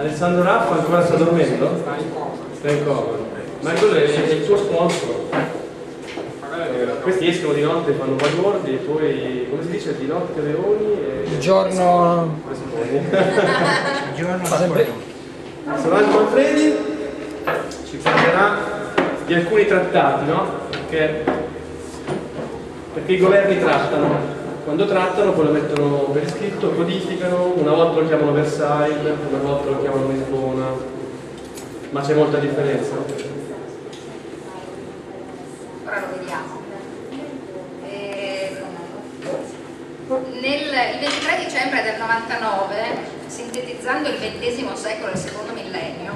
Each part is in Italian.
Alessandro Raffa ancora sta dormendo? Sta in coma. Sta in coma. Ma quello è, è il tuo sponsor. Eh, questi escono di notte, fanno balordi e poi, come si dice, di notte leoni e... Il giorno... Il giorno sempre... Solano Manfredi ci parlerà di alcuni trattati, no? Perché, perché i governi trattano quando trattano poi lo mettono per iscritto, codificano, una volta lo chiamano Versailles, una volta lo chiamano Lisbona, ma c'è molta differenza. Ora lo vediamo. Eh, nel, il 23 dicembre del 99, sintetizzando il XX secolo e il secondo millennio,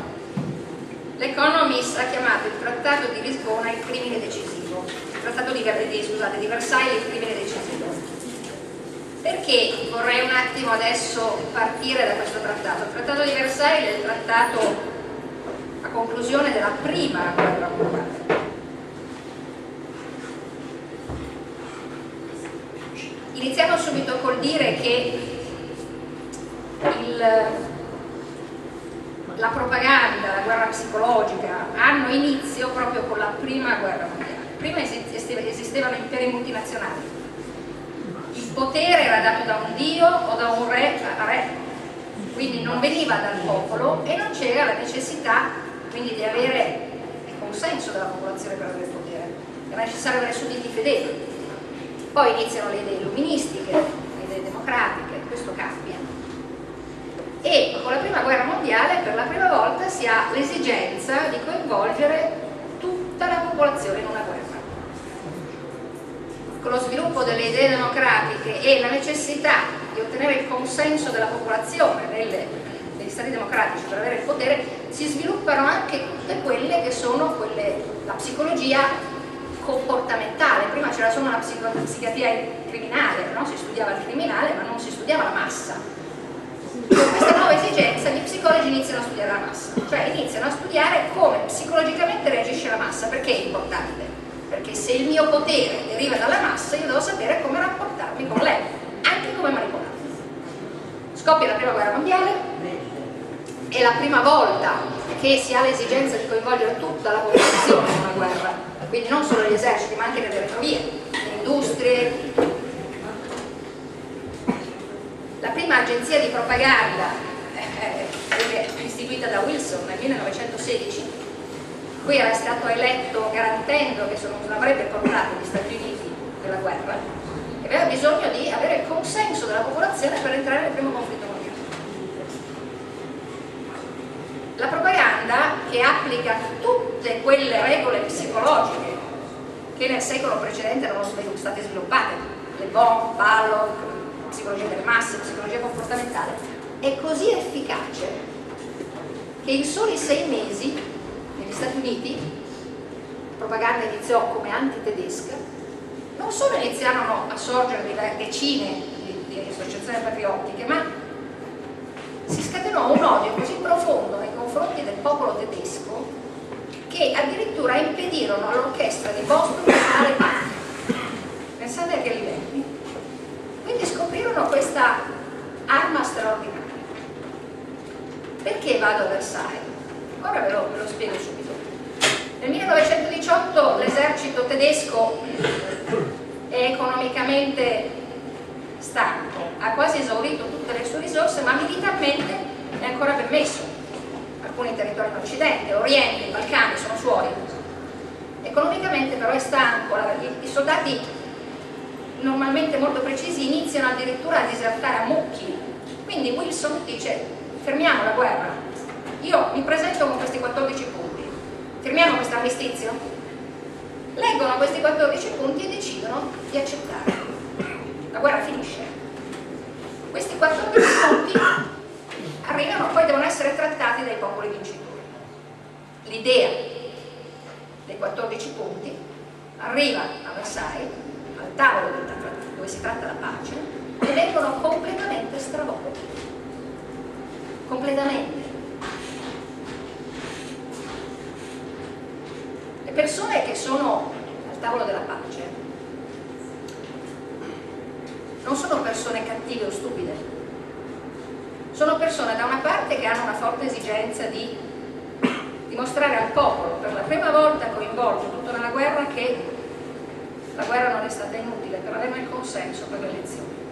l'Economist ha chiamato il Trattato di Lisbona il crimine decisivo, il Trattato di, di, scusate, di Versailles il crimine decisivo perché vorrei un attimo adesso partire da questo trattato? Il trattato di Versailles è il trattato a conclusione della prima guerra mondiale. Iniziamo subito col dire che il, la propaganda, la guerra psicologica hanno inizio proprio con la prima guerra mondiale. Prima esistevano imperi multinazionali, potere era dato da un dio o da un re a re, quindi non veniva dal popolo e non c'era la necessità quindi di avere il consenso della popolazione per avere il potere, era necessario avere sudditi fedeli. Poi iniziano le idee illuministiche, le idee democratiche, questo cambia. E con la prima guerra mondiale per la prima volta si ha l'esigenza di coinvolgere tutta la popolazione in una guerra con lo sviluppo delle idee democratiche e la necessità di ottenere il consenso della popolazione nelle, negli stati democratici per avere il potere, si sviluppano anche tutte quelle che sono quelle, la psicologia comportamentale. Prima c'era solo una psichiatria criminale, no? si studiava il criminale ma non si studiava la massa. Con questa nuova esigenza gli psicologi iniziano a studiare la massa, cioè iniziano a studiare come psicologicamente reagisce la massa, perché è importante perché se il mio potere deriva dalla massa io devo sapere come rapportarmi con lei, anche come manipolarla. Scoppia la prima guerra mondiale, è la prima volta che si ha l'esigenza di coinvolgere tutta la popolazione in una guerra, quindi non solo gli eserciti ma anche le retrovie, le industrie. La prima agenzia di propaganda eh, eh istituita da Wilson nel 1916 Qui era stato eletto garantendo che non avrebbe portato gli Stati Uniti nella guerra e aveva bisogno di avere il consenso della popolazione per entrare nel primo conflitto mondiale. La propaganda che applica tutte quelle regole psicologiche che nel secolo precedente erano state sviluppate, Le Bon, Pallock, psicologia delle masse, psicologia comportamentale, è così efficace che in soli sei mesi Stati Uniti, la propaganda iniziò come anti-tedesca, non solo iniziarono a sorgere decine di, di associazioni patriottiche, ma si scatenò un odio così profondo nei confronti del popolo tedesco che addirittura impedirono all'orchestra di Boston di fare parte. Pensate a che livelli. Quindi scoprirono questa arma straordinaria. Perché vado a Versailles? Ora ve lo, ve lo spiego subito. Nel 1918 l'esercito tedesco è economicamente stanco, ha quasi esaurito tutte le sue risorse, ma militarmente è ancora ben messo. Alcuni territori in Occidente, Oriente, i Balcani sono suoi. Economicamente però è stanco, i soldati normalmente molto precisi iniziano addirittura a disertare a mucchi. Quindi Wilson dice fermiamo la guerra, io mi presento con questi 14 punti Firmiamo questo armistizio? Leggono questi 14 punti e decidono di accettare. La guerra finisce. Questi 14 punti arrivano, poi devono essere trattati dai popoli vincitori. L'idea dei 14 punti arriva a Versailles, al tavolo dove si tratta la pace, e vengono completamente stravolti. Completamente persone che sono al tavolo della pace. Non sono persone cattive o stupide, sono persone da una parte che hanno una forte esigenza di dimostrare al popolo, per la prima volta coinvolto tutto nella guerra, che la guerra non è stata inutile, per avere il consenso per le elezioni.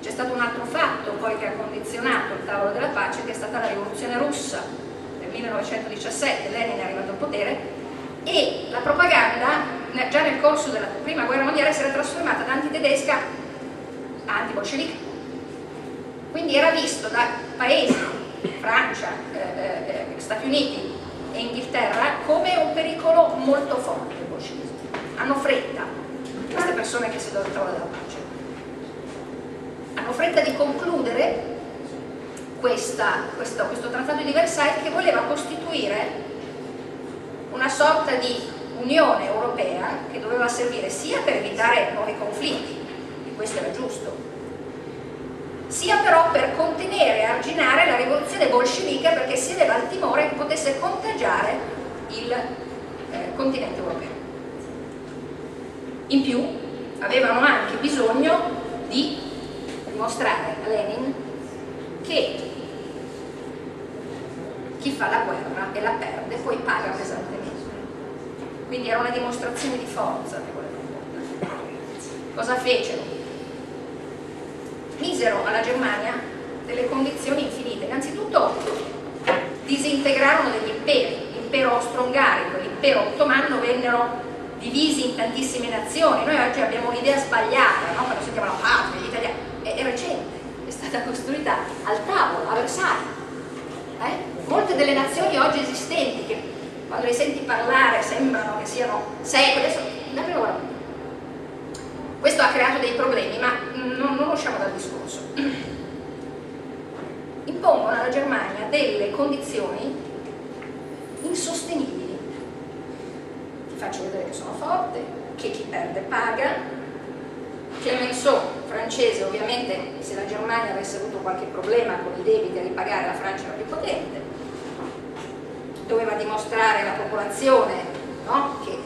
C'è stato un altro fatto poi che ha condizionato il tavolo della pace, che è stata la rivoluzione russa 1917, Lenin è arrivato al potere e la propaganda già nel corso della prima guerra mondiale si era trasformata da antitedesca a antibolscevica. Quindi era visto da paesi, Francia, eh, eh, eh, Stati Uniti e Inghilterra, come un pericolo molto forte il bolscevismo. Hanno fretta queste persone che si tavolo della pace. Hanno fretta di concludere questa, questo, questo trattato di Versailles che voleva costituire una sorta di Unione Europea che doveva servire sia per evitare nuovi conflitti, e questo era giusto, sia però per contenere e arginare la rivoluzione bolscevica perché si aveva il timore che potesse contagiare il eh, continente europeo. In più avevano anche bisogno di dimostrare a Lenin che chi fa la guerra e la perde poi paga pesantemente quindi era una dimostrazione di forza che volevano Cosa fecero? Misero alla Germania delle condizioni infinite. Innanzitutto disintegrarono degli imperi, l'impero austro-ungarico l'impero ottomano vennero divisi in tantissime nazioni. Noi oggi abbiamo un'idea sbagliata, no? quando si chiamano patria, gli italiani. È, recente, stata costruita al tavolo, a Versailles. Eh? Molte delle nazioni oggi esistenti che quando li senti parlare sembrano che siano secoli, adesso davvero guarda. Questo ha creato dei problemi, ma non, non usciamo dal discorso. Impongono alla Germania delle condizioni insostenibili. Ti faccio vedere che sono forte, che chi perde paga. Clemenceau, francese, ovviamente se la Germania avesse avuto qualche problema con i debiti a ripagare, la Francia era più potente doveva dimostrare la popolazione no? che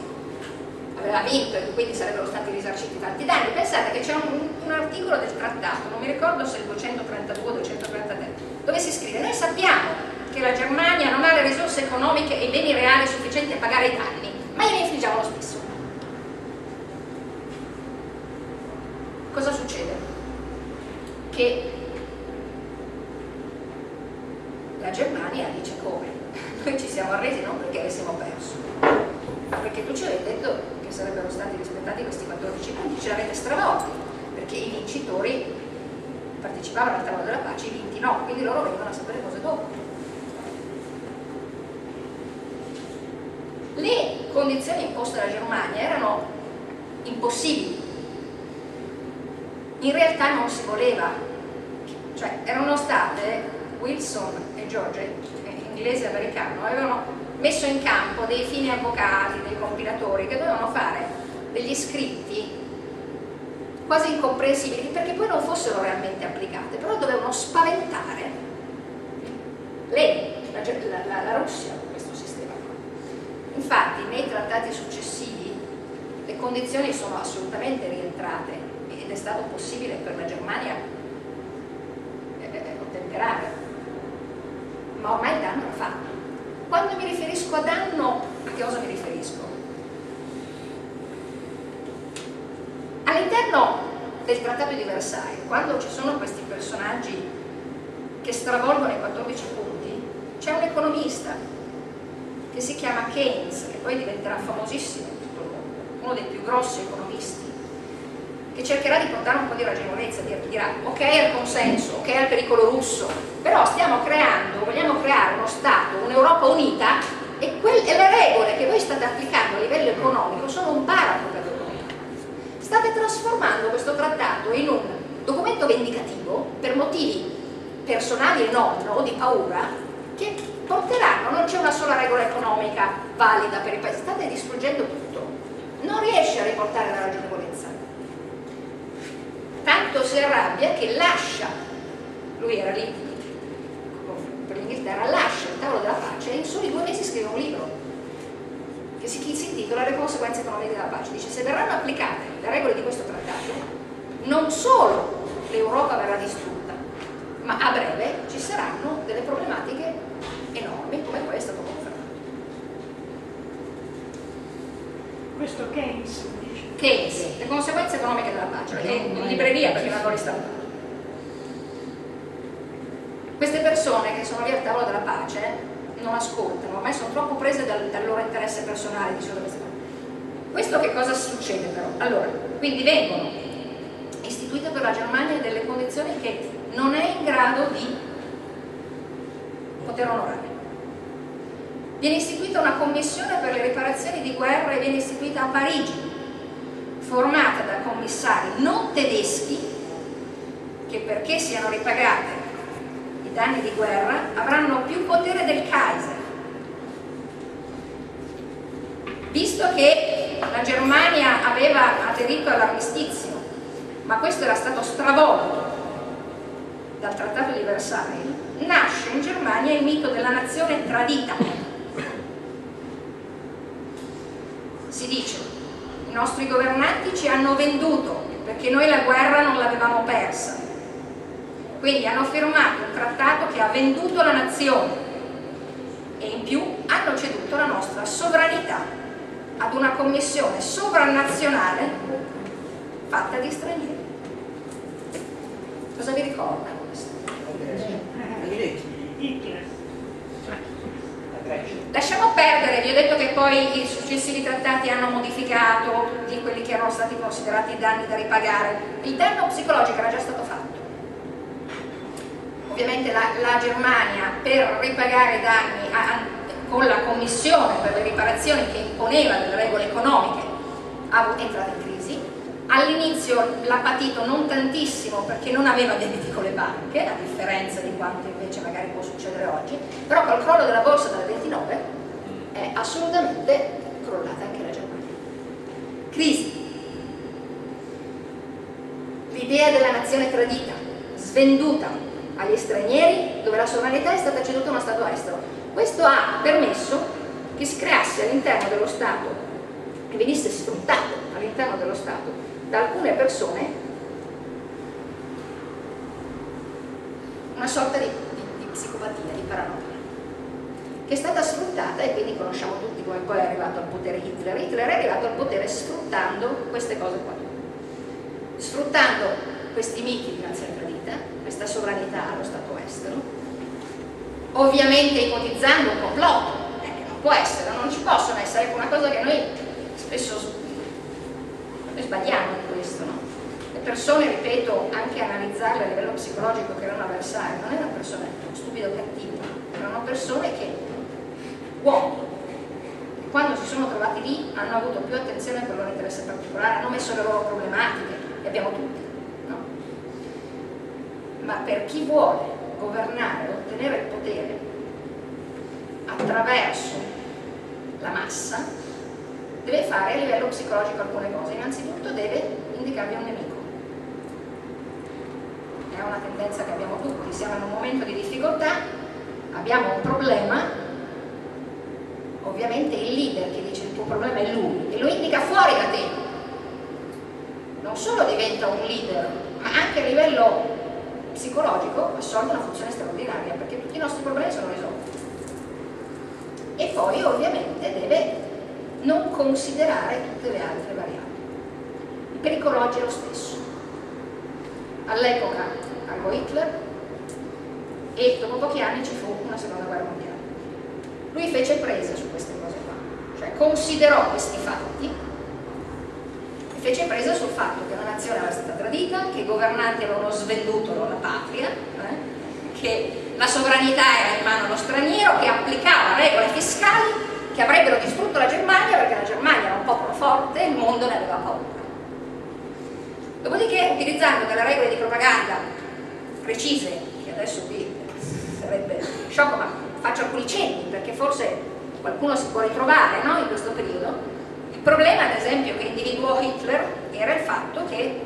aveva vinto e quindi sarebbero stati risarciti tanti danni. Pensate che c'è un, un, articolo del trattato, non mi ricordo se il 232 o 233, dove si scrive noi sappiamo che la Germania non ha le risorse economiche e i beni reali sufficienti a pagare i danni, ma gliene infliggiamo lo stesso. Cosa succede? Che la Germania dice come? Noi ci siamo arresi non perché avessimo perso, ma perché tu ci avevi detto che sarebbero stati rispettati questi 14 punti, ce l'avete stravolti, perché i vincitori partecipavano al tavolo della pace, i vinti no, quindi loro vengono a sapere cose dopo. Le condizioni imposte dalla Germania erano impossibili, in realtà non si voleva, cioè erano state Wilson e George inglese e americano avevano messo in campo dei fini avvocati, dei compilatori che dovevano fare degli scritti quasi incomprensibili perché poi non fossero realmente applicate, però dovevano spaventare lei, la, la, la Russia con questo sistema. Infatti nei trattati successivi le condizioni sono assolutamente rientrate è stato possibile per la Germania eh, eh ottemperare ma ormai il danno è fatto. Quando mi riferisco a danno, a che cosa mi riferisco? All'interno del Trattato di Versailles, quando ci sono questi personaggi che stravolgono i 14 punti, c'è un economista che si chiama Keynes, che poi diventerà famosissimo in tutto il mondo, uno dei più grossi economisti che cercherà di portare un po' di ragionevolezza, dirà ok al consenso, ok al pericolo russo, però stiamo creando, vogliamo creare uno Stato, un'Europa unita e, e, le regole che voi state applicando a livello economico sono un baratro per l'economia. State trasformando questo trattato in un documento vendicativo per motivi personali e non o di paura che porteranno, non c'è una sola regola economica valida per i paesi, state distruggendo tutto, non riesce a riportare la ragionevolezza tanto si arrabbia che lascia, lui era lì per l'Inghilterra, lascia il tavolo della pace e in soli due mesi scrive un libro che si, intitola Le conseguenze economiche della pace. Dice se verranno applicate le regole di questo trattato, non solo l'Europa verrà distrutta, ma a breve ci saranno delle problematiche enormi come poi è stato confermato. Questo Keynes dice. Keynes, le conseguenze economiche della pace, è in libreria perché l'hanno ristampato. Queste persone che sono lì al tavolo della pace non ascoltano, ormai sono troppo prese dal, dal loro interesse personale di queste cose. Questo che cosa succede però? Allora, quindi vengono istituite per la Germania delle condizioni che non è in grado di poter onorare. Viene istituita una commissione per le riparazioni di guerra e viene istituita a Parigi, formata da commissari non tedeschi che perché siano ripagate i danni di guerra avranno più potere del Kaiser. Visto che la Germania aveva aderito all'armistizio, ma questo era stato stravolto dal Trattato di Versailles, nasce in Germania il mito della nazione tradita. Si dice, i nostri governanti ci hanno venduto perché noi la guerra non l'avevamo persa. Quindi hanno firmato un trattato che ha venduto la nazione e in più hanno ceduto la nostra sovranità ad una commissione sovranazionale fatta di stranieri. Cosa vi ricorda questo? Lasciamo perdere, vi ho detto che poi i successivi trattati hanno modificato tutti quelli che erano stati considerati danni da ripagare. Il danno psicologico era già stato fatto. Ovviamente la, la Germania per ripagare i danni a, con la commissione per le riparazioni che imponeva delle regole economiche è entrata in crisi. All'inizio l'ha patito non tantissimo perché non aveva debiti con le banche, a differenza di quanto invece magari può succedere oggi, però col crollo della borsa del 29 è assolutamente crollata anche la Germania. Crisi. L'idea della nazione tradita, svenduta agli stranieri, dove la sovranità è stata ceduta a uno Stato estero. Questo ha permesso che si creasse all'interno dello Stato, che venisse sfruttato all'interno dello Stato da alcune persone una sorta di psicopatia, di paranoia che è stata sfruttata e quindi conosciamo tutti come poi è arrivato al potere Hitler. Hitler è arrivato al potere sfruttando queste cose qua, sfruttando questi miti di nazione tradita, questa sovranità allo Stato estero, ovviamente ipotizzando un complotto, eh, non può essere, non ci possono essere, è una cosa che noi spesso noi sbagliamo in questo, no? Persone, ripeto, anche analizzarle a livello psicologico che erano avversarie, non erano persone stupide o cattive, erano persone che uomini quando si sono trovati lì hanno avuto più attenzione per loro interesse particolare, hanno messo le loro problematiche, le abbiamo tutti, no? Ma per chi vuole governare, ottenere il potere attraverso la massa, deve fare a livello psicologico alcune cose. Innanzitutto deve indicarvi un nemico. È una tendenza che abbiamo tutti, siamo in un momento di difficoltà, abbiamo un problema ovviamente il leader che dice il tuo problema è lui e lo indica fuori da te. Non solo diventa un leader ma anche a livello psicologico assolve una funzione straordinaria perché tutti i nostri problemi sono risolti. E poi ovviamente deve non considerare tutte le altre variabili. Il pericolo oggi è lo stesso. All'epoca arrivò Hitler e dopo pochi anni ci fu una seconda guerra mondiale lui fece presa su queste cose qua, cioè considerò questi fatti e fece presa sul fatto che la nazione era stata tradita, che i governanti avevano svenduto la patria, eh, che la sovranità era in mano allo straniero, che applicava regole fiscali che avrebbero distrutto la Germania perché la Germania era un popolo forte e il mondo ne aveva paura. Dopodiché, utilizzando delle regole di propaganda precise, che adesso qui sarebbe sciocco, ma faccio alcuni cenni perché forse qualcuno si può ritrovare no, in questo periodo. Il problema, ad esempio, che individuò Hitler era il fatto che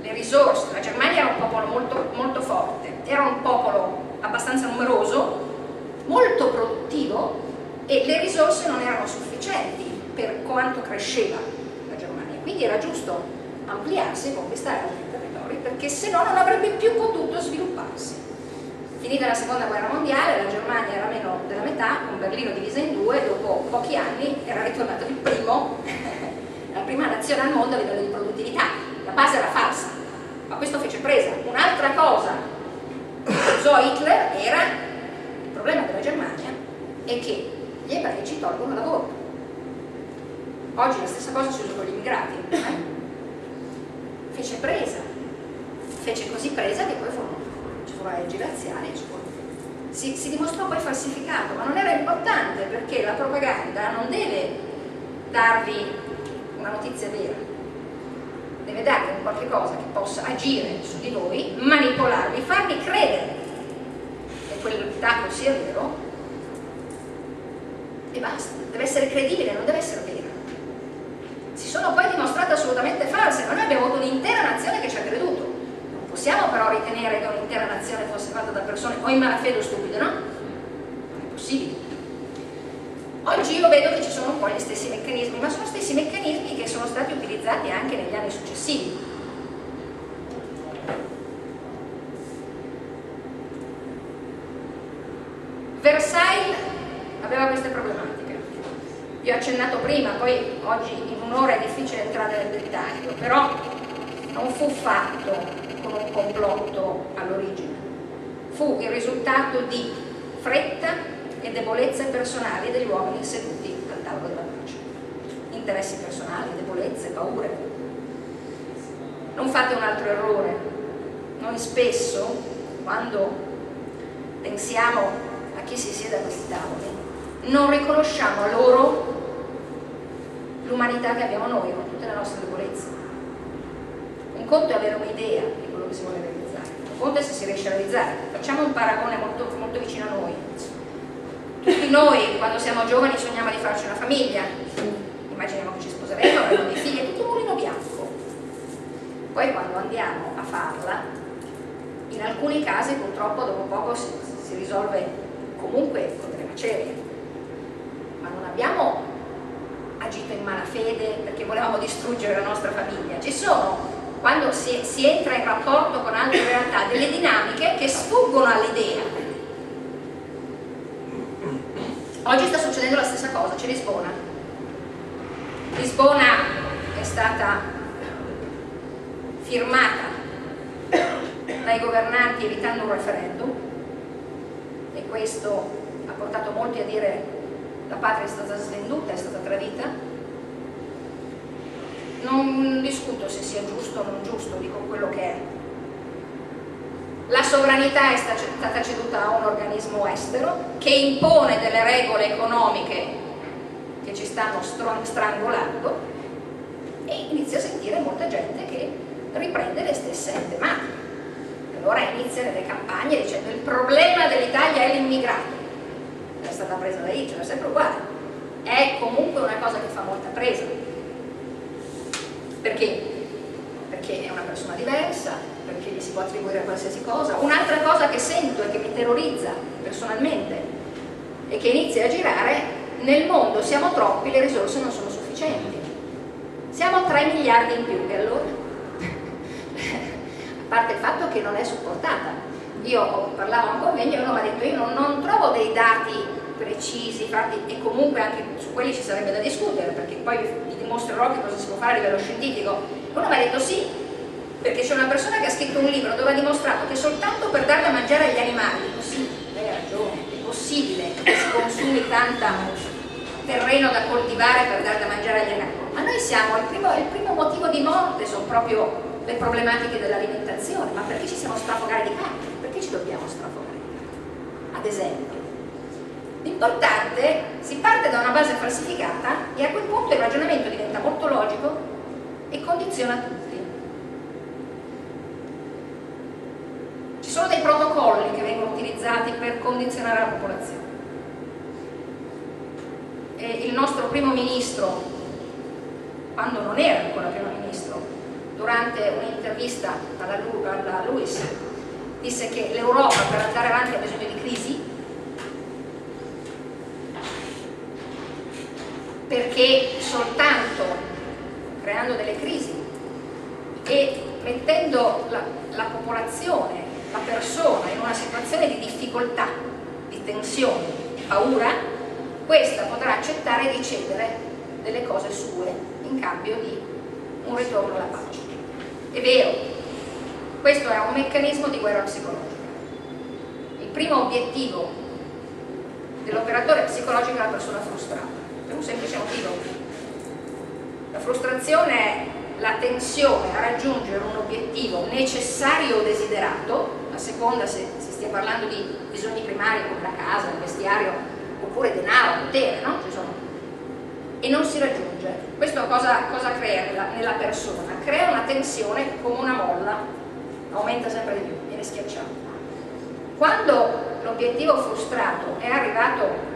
le risorse, la Germania era un popolo molto, molto forte, era un popolo abbastanza numeroso, molto produttivo e le risorse non erano sufficienti per quanto cresceva la Germania. Quindi era giusto ampliarsi e conquistare altri perché se no non avrebbe più potuto svilupparsi. Finita la seconda guerra mondiale, la Germania era meno della metà, con Berlino divisa in due, dopo pochi anni era ritornato il primo, la prima nazione al mondo a livello di produttività. La base era falsa, ma questo fece presa. Un'altra cosa che usò Hitler era il problema della Germania è che gli ebrei ci tolgono lavoro. Oggi la stessa cosa si usa con gli immigrati. Eh? Fece presa, fece così presa che poi furono furono leggi razziali si, si dimostrò poi falsificato, ma non era importante perché la propaganda non deve darvi una notizia vera, deve darvi un qualche cosa che possa agire su di voi, manipolarvi, farvi credere che quel dato sia vero. E basta, deve essere credibile, non deve essere vera. Si sono poi dimostrate assolutamente false, ma noi abbiamo avuto un'intera nazione che ci ha creduto possiamo però ritenere che un'intera nazione fosse fatta da persone o in malafede o stupide, no? Non è possibile. Oggi io vedo che ci sono un po' gli stessi meccanismi, ma sono stessi meccanismi che sono stati utilizzati anche negli anni successivi. Versailles aveva queste problematiche. Vi ho accennato prima, poi oggi in un'ora è difficile entrare nel dettaglio, però non fu fatto con un complotto all'origine. Fu il risultato di fretta e debolezze personali degli uomini seduti al tavolo della pace. Interessi personali, debolezze, paure. Non fate un altro errore. Noi spesso, quando pensiamo a chi si siede a questi tavoli, non riconosciamo a loro l'umanità che abbiamo noi con tutte le nostre debolezze. Un conto è avere un'idea, che si vuole realizzare. Un conto è se si riesce a realizzare. Facciamo un paragone molto, molto vicino a noi. Tutti noi, quando siamo giovani, sogniamo di farci una famiglia. Immaginiamo che ci sposeremo, avremo dei figli, è tutto mulino bianco. Poi quando andiamo a farla, in alcuni casi purtroppo dopo poco si, si risolve comunque con delle macerie. Ma non abbiamo agito in malafede perché volevamo distruggere la nostra famiglia. Ci sono quando si, si entra in rapporto con altre realtà, delle dinamiche che sfuggono all'idea. Oggi sta succedendo la stessa cosa, c'è Lisbona. Lisbona è stata firmata dai governanti evitando un referendum e questo ha portato molti a dire la patria è stata svenduta, è stata tradita non discuto se sia giusto o non giusto, dico quello che è. La sovranità è stata ceduta a un organismo estero che impone delle regole economiche che ci stanno strangolando e inizia a sentire molta gente che riprende le stesse tematiche. Allora inizia nelle campagne dicendo il problema dell'Italia è l'immigrato. È stata presa da Hitler, è sempre uguale. È comunque una cosa che fa molta presa perché? Perché è una persona diversa, perché gli si può attribuire a qualsiasi cosa. Un'altra cosa che sento e che mi terrorizza personalmente e che inizia a girare, nel mondo siamo troppi, le risorse non sono sufficienti. Siamo 3 miliardi in più, e allora? a parte il fatto che non è supportata. Io parlavo a un convegno e uno mi ha detto io non, non trovo dei dati precisi, fatti, e comunque anche su quelli ci sarebbe da discutere, perché poi vi dimostrerò che cosa si può fare a livello scientifico. Uno mi ha detto sì, perché c'è una persona che ha scritto un libro dove ha dimostrato che soltanto per dare da mangiare agli animali, dico sì, lei ha ragione, è possibile che si consumi tanta terreno da coltivare per dare da mangiare agli animali, ma noi siamo, il primo, il primo motivo di morte sono proprio le problematiche dell'alimentazione, ma perché ci siamo strafogare di carne? Perché ci dobbiamo strafogare di carne? Ad esempio, L'importante, si parte da una base falsificata e a quel punto il ragionamento diventa molto logico e condiziona tutti. Ci sono dei protocolli che vengono utilizzati per condizionare la popolazione. E il nostro primo ministro, quando non era ancora primo ministro, durante un'intervista alla, Lewis, disse che l'Europa per andare avanti ha bisogno di crisi perché soltanto creando delle crisi e mettendo la, la popolazione, la persona in una situazione di difficoltà, di tensione, di paura, questa potrà accettare di cedere delle cose sue in cambio di un ritorno alla pace. È vero, questo è un meccanismo di guerra psicologica. Il primo obiettivo dell'operatore psicologico è la persona frustrata, per un semplice motivo. La frustrazione è la tensione a raggiungere un obiettivo necessario o desiderato, a seconda se si stia parlando di bisogni primari come la casa, il vestiario, oppure denaro, potere, no? e non si raggiunge. Questo cosa, cosa crea nella, nella, persona? Crea una tensione come una molla, aumenta sempre di più, viene schiacciato. Quando l'obiettivo frustrato è arrivato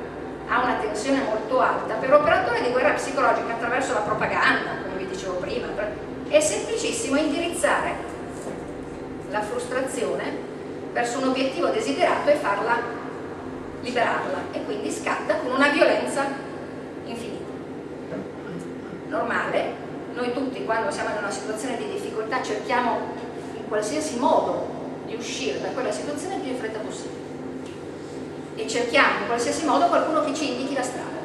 a una tensione molto alta, per l'operatore di guerra psicologica attraverso la propaganda, come vi dicevo prima, è semplicissimo indirizzare la frustrazione verso un obiettivo desiderato e farla liberarla e quindi scatta con una violenza normale, noi tutti quando siamo in una situazione di difficoltà cerchiamo in qualsiasi modo di uscire da quella situazione più in fretta possibile e cerchiamo in qualsiasi modo qualcuno che ci indichi la strada.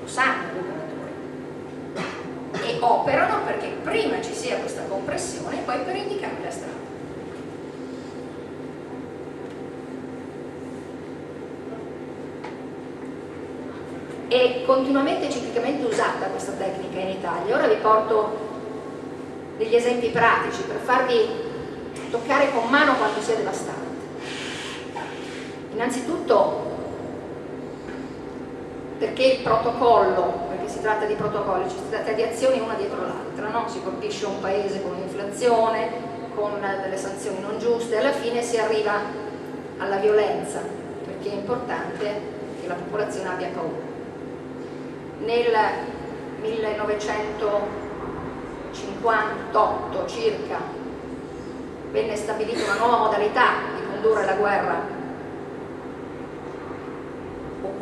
Lo sanno gli operatori e operano perché prima ci sia questa compressione e poi per indicarmi la strada. è continuamente e ciclicamente usata questa tecnica in Italia. Ora vi porto degli esempi pratici per farvi toccare con mano quanto sia devastante. Innanzitutto perché il protocollo, perché si tratta di protocolli, si tratta di azioni una dietro l'altra, no? si colpisce un paese con un'inflazione, con delle sanzioni non giuste, alla fine si arriva alla violenza, perché è importante che la popolazione abbia paura nel 1958 circa venne stabilita una nuova modalità di condurre la guerra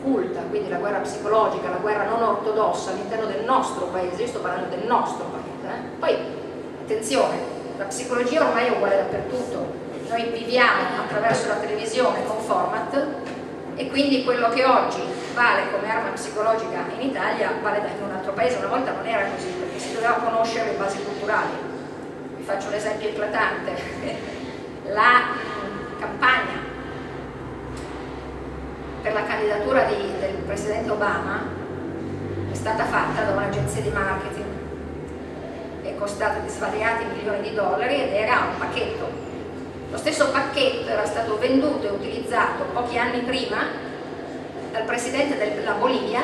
occulta, quindi la guerra psicologica, la guerra non ortodossa all'interno del nostro paese, io sto parlando del nostro paese. Eh? Poi, attenzione, la psicologia ormai è uguale dappertutto, noi viviamo attraverso la televisione con format e quindi quello che oggi vale come arma psicologica in Italia vale in un altro paese, una volta non era così perché si doveva conoscere le basi culturali. Vi faccio un esempio eclatante, la campagna per la candidatura di, del Presidente Obama è stata fatta da un'agenzia di marketing, è costata di svariati milioni di dollari ed era un pacchetto lo stesso pacchetto era stato venduto e utilizzato pochi anni prima dal presidente della Bolivia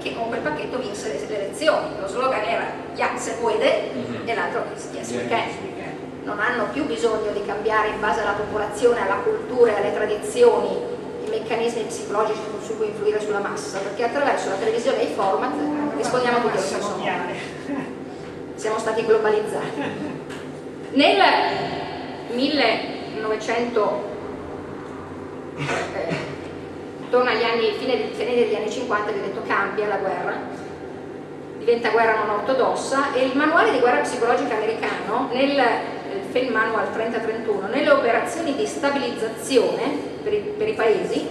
che con quel pacchetto vinse le, elezioni. Lo slogan era Ya se puede mhm. e l'altro Yes we can. Non hanno più bisogno di cambiare in base alla popolazione, alla cultura e alle tradizioni meccanismi psicologici su cui influire sulla massa, perché attraverso la televisione e i format rispondiamo tutti allo stesso modo. Siamo stati globalizzati. Nel 1000 1900, eh, intorno agli anni, fine, fine degli anni 50, vi ho detto cambia la guerra, diventa guerra non ortodossa e il manuale di guerra psicologica americano nel Field Manual 3031 nelle operazioni di stabilizzazione per i, per i paesi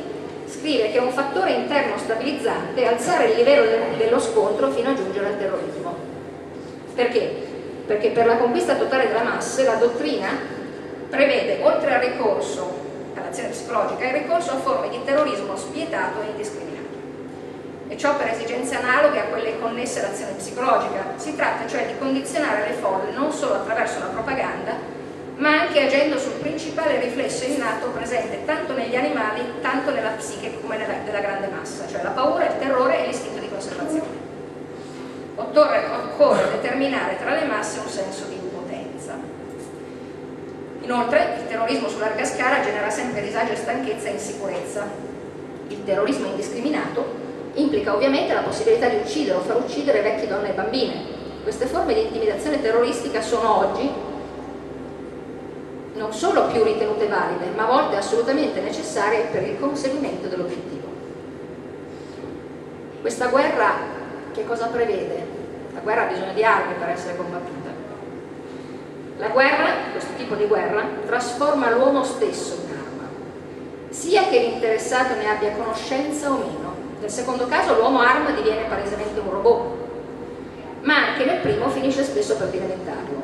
scrive che è un fattore interno stabilizzante alzare il livello dello scontro fino a giungere al terrorismo. Perché? Perché per la conquista totale della massa la dottrina prevede, oltre al ricorso all'azione psicologica, il ricorso a forme di terrorismo spietato e indiscriminato. Ciò per esigenze analoghe a quelle connesse all'azione psicologica. Si tratta cioè di condizionare le folle non solo attraverso la propaganda, ma anche agendo sul principale riflesso innato presente tanto negli animali, tanto nella psiche come nella, della grande massa, cioè la paura, il terrore e l'istinto di conservazione. Occorre, occorre determinare tra le masse un senso di Inoltre, il terrorismo su larga scala genera sempre disagio e stanchezza e insicurezza. Il terrorismo indiscriminato implica ovviamente la possibilità di uccidere o far uccidere vecchie donne e bambine. Queste forme di intimidazione terroristica sono oggi non solo più ritenute valide, ma a volte assolutamente necessarie per il conseguimento dell'obiettivo. Questa guerra che cosa prevede? La guerra ha bisogno di armi per essere combattuta La guerra, questo tipo di guerra, trasforma l'uomo stesso in arma, sia che l'interessato ne abbia conoscenza o meno. Nel secondo caso l'uomo arma diviene palesemente un robot, ma anche nel primo finisce spesso per diventarlo,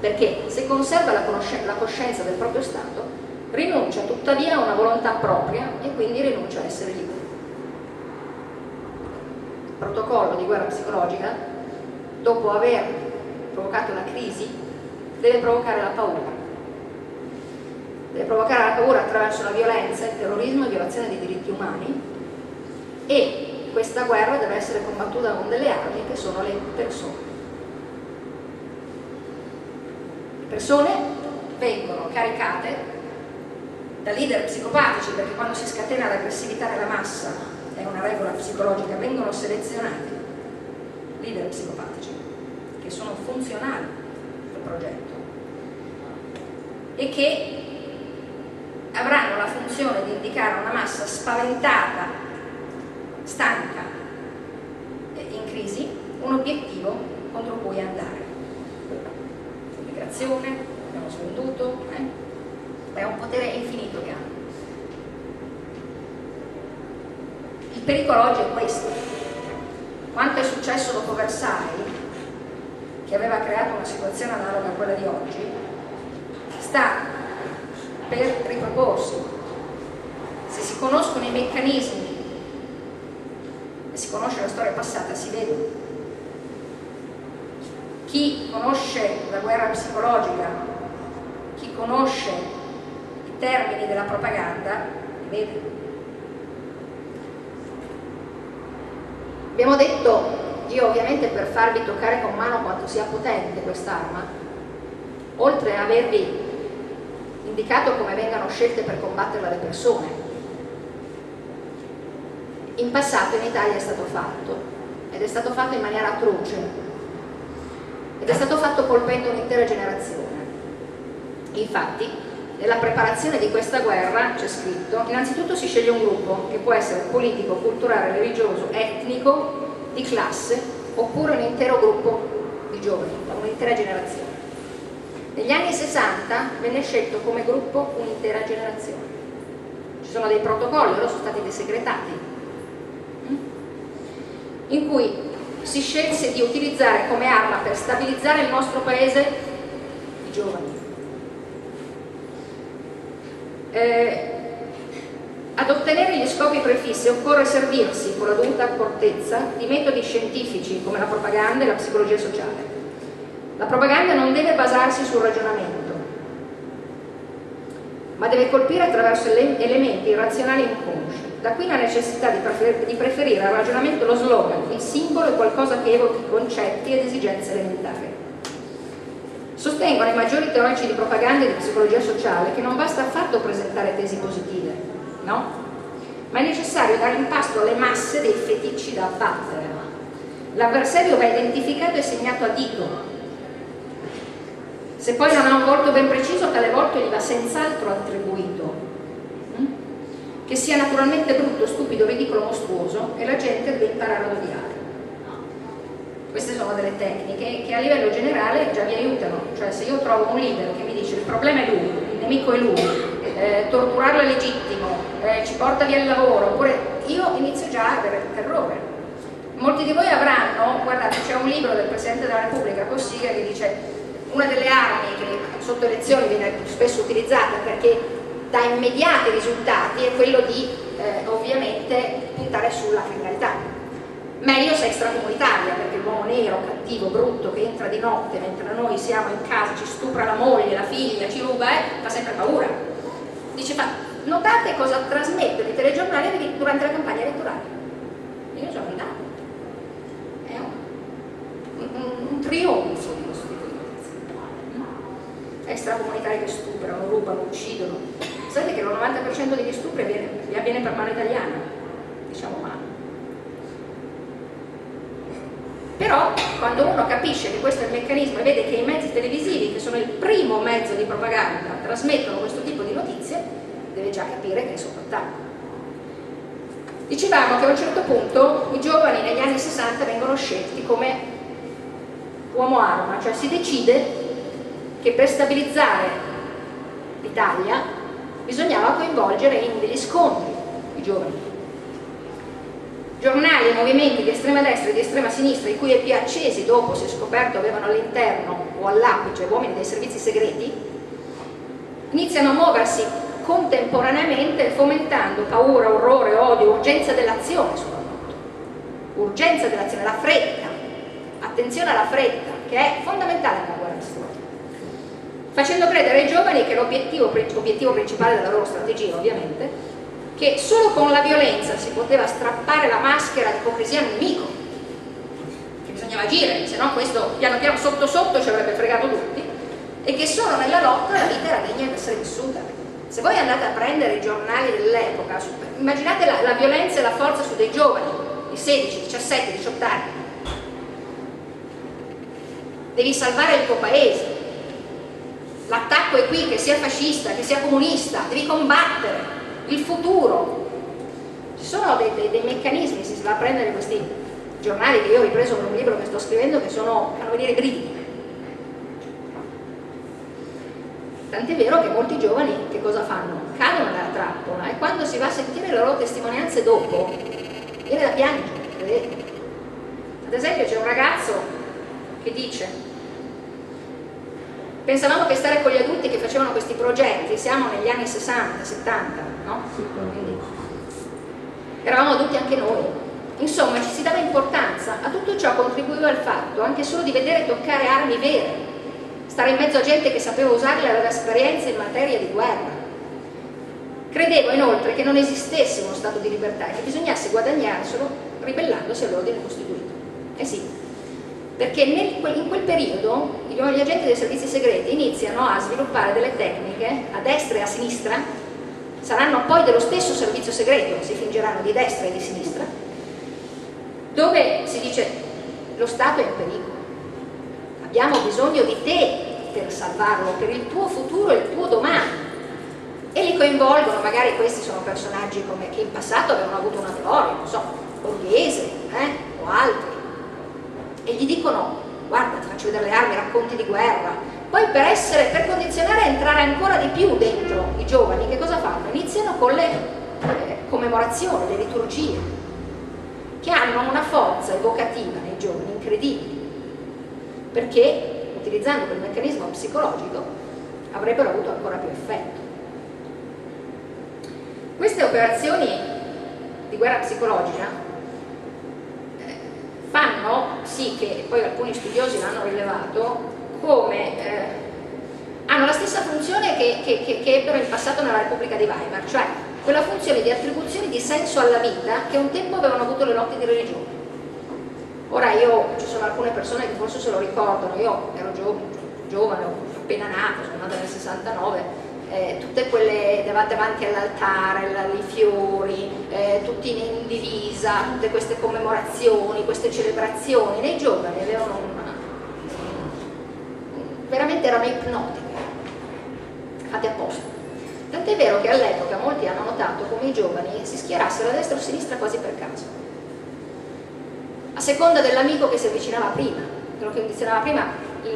perché se conserva la, la coscienza del proprio stato, rinuncia tuttavia a una volontà propria e quindi rinuncia a essere libero. Il protocollo di guerra psicologica, dopo aver provocato la crisi, deve provocare la paura. Deve provocare la paura attraverso la violenza, il terrorismo e violazione dei diritti umani e questa guerra deve essere combattuta con delle armi che sono le persone. Le persone vengono caricate da leader psicopatici, perché quando si scatena l'aggressività nella massa, è una regola psicologica, vengono selezionati leader psicopatici, che sono funzionali al progetto e che avranno la funzione di indicare una massa spaventata, stanca in crisi, un obiettivo contro cui andare. L'immigrazione, abbiamo svenduto, eh? è un potere infinito che hanno. Il pericolo oggi è questo. Quanto è successo dopo Versailles, che aveva creato una situazione analoga a quella di oggi, sta per riproporsi. Se si conoscono i meccanismi si conosce la storia passata, si vede. Chi conosce la guerra psicologica, chi conosce termini della propaganda, vede? Abbiamo detto, io ovviamente per farvi toccare con mano quanto sia potente quest'arma, oltre a avervi indicato come vengano scelte per combatterla le persone, in passato in Italia è stato fatto ed è stato fatto in maniera atroce ed è stato fatto colpendo un'intera generazione. Infatti, nella preparazione di questa guerra c'è scritto innanzitutto si sceglie un gruppo che può essere politico, culturale, religioso, etnico, di classe oppure un intero gruppo di giovani, un'intera generazione. Negli anni 60 venne scelto come gruppo un'intera generazione. Ci sono dei protocolli, loro sono stati desegretati? In cui si scelse di utilizzare come arma per stabilizzare il nostro paese i giovani eh, ad ottenere gli scopi prefissi occorre servirsi con la dovuta accortezza di metodi scientifici come la propaganda e la psicologia sociale. La propaganda non deve basarsi sul ragionamento, ma deve colpire attraverso elementi irrazionali e inconsci. Da qui la necessità di, prefer di preferire al ragionamento lo slogan, il simbolo e qualcosa che evochi concetti ed esigenze elementari. Sostengono i maggiori teorici di propaganda e di psicologia sociale che non basta affatto presentare tesi positive, no? Ma è necessario dare in pasto alle masse dei feticci da abbattere. L'avversario va identificato e segnato a dito. Se poi non ha un volto ben preciso, tale volto gli va senz'altro attribuito. Che sia naturalmente brutto, stupido, ridicolo, mostruoso e la gente deve imparare ad odiare. Queste sono delle tecniche che a livello generale già vi aiutano, cioè se io trovo un leader che mi dice il problema è lui, il nemico è lui, eh, torturarlo è legittimo, eh, ci porta via il lavoro, oppure io inizio già a avere terrore. Molti di voi avranno, guardate c'è un libro del Presidente della Repubblica, Cossiga, che dice una delle armi che sotto elezioni viene spesso utilizzata perché dà immediati risultati è quello di eh, ovviamente puntare sulla criminalità meglio se extracomunitaria, perché l'uomo nero, cattivo, brutto, che entra di notte mentre noi siamo in casa, ci stupra la moglie, la figlia, ci ruba, eh, fa sempre paura. Dice, ma notate cosa trasmettono i telegiornali durante la campagna elettorale. Io sono andato. È un, un, un trionfo di questo tipo di notizie. Extracomunitari che stuprano, rubano, uccidono. Sapete che il 90% degli stupri avviene, avviene per mano italiana, diciamo male. Però quando uno capisce che questo è il meccanismo e vede che i mezzi televisivi, che sono il primo mezzo di propaganda, trasmettono questo tipo di notizie, deve già capire che è sotto attacco. Dicevamo che a un certo punto i giovani negli anni 60 vengono scelti come uomo arma, cioè si decide che per stabilizzare l'Italia bisognava coinvolgere in degli scontri i giovani. Giornali e movimenti di estrema destra e di estrema sinistra, i cui EP accesi dopo si è scoperto avevano all'interno o all'apice uomini dei servizi segreti, iniziano a muoversi contemporaneamente fomentando paura, orrore, odio, urgenza dell'azione soprattutto. Urgenza dell'azione, la fretta, attenzione alla fretta, che è fondamentale nella guerra. Facendo credere ai giovani che l'obiettivo obiettivo principale della loro strategia, ovviamente, che solo con la violenza si poteva strappare la maschera di ipocrisia al nemico, che bisognava agire, se no questo piano piano sotto sotto ci avrebbe fregato tutti, e che solo nella lotta la vita era degna di essere vissuta. Se voi andate a prendere i giornali dell'epoca, immaginate la, la violenza e la forza su dei giovani di 16, 17, 18 anni. Devi salvare il tuo paese. L'attacco è qui, che sia fascista, che sia comunista, devi combattere il futuro. Ci sono dei, dei, dei meccanismi, si va a prendere questi giornali che io ho ripreso per un libro che sto scrivendo che sono, fanno venire brividi Tant'è vero che molti giovani che cosa fanno? Cadono nella trappola e quando si va a sentire le loro testimonianze dopo, viene da piangere, vedete? Ad esempio c'è un ragazzo che dice pensavamo che stare con gli adulti che facevano questi progetti, siamo negli anni 60, 70, no? Quindi, eravamo adulti anche noi. Insomma, ci si dava importanza a tutto ciò contribuiva al fatto anche solo di vedere toccare armi vere, stare in mezzo a gente che sapeva usarle e aveva esperienza in materia di guerra. Credevo inoltre che non esistesse uno stato di libertà e che bisognasse guadagnarselo ribellandosi all'ordine costituito. Eh sì, perché nel, in quel periodo gli agenti dei servizi segreti iniziano a sviluppare delle tecniche a destra e a sinistra, saranno poi dello stesso servizio segreto, si fingeranno di destra e di sinistra, dove si dice lo Stato è in pericolo abbiamo bisogno di te per salvarlo, per il tuo futuro e il tuo domani. E li coinvolgono, magari questi sono personaggi come, che in passato avevano avuto una gloria, non so, Borghese eh, o altri, e gli dicono guarda ti faccio vedere le armi, racconti di guerra. Poi per, essere, per condizionare a entrare ancora di più dentro i giovani, che cosa fanno? Iniziano con le eh, commemorazioni, le liturgie, che hanno una forza evocativa nei giovani incredibile perché utilizzando quel meccanismo psicologico avrebbero avuto ancora più effetto. Queste operazioni di guerra psicologica sì che, poi alcuni studiosi l'hanno rilevato, come eh, hanno la stessa funzione che, che, che, che ebbero in passato nella Repubblica di Weimar, cioè quella funzione di attribuzione di senso alla vita che un tempo avevano avuto le lotte di religione. Ora io, ci sono alcune persone che forse se lo ricordano, io ero giovane, giovane appena nata, sono nata nel 69, eh, tutte quelle davanti all'altare, i fiori, eh, tutti in divisa, tutte queste commemorazioni, queste celebrazioni, nei giovani avevano una, veramente erano ipnotiche, fatte apposta. Tant'è vero che all'epoca molti hanno notato come i giovani si schierassero a destra o a sinistra quasi per caso a seconda dell'amico che si avvicinava prima, quello che condizionava prima,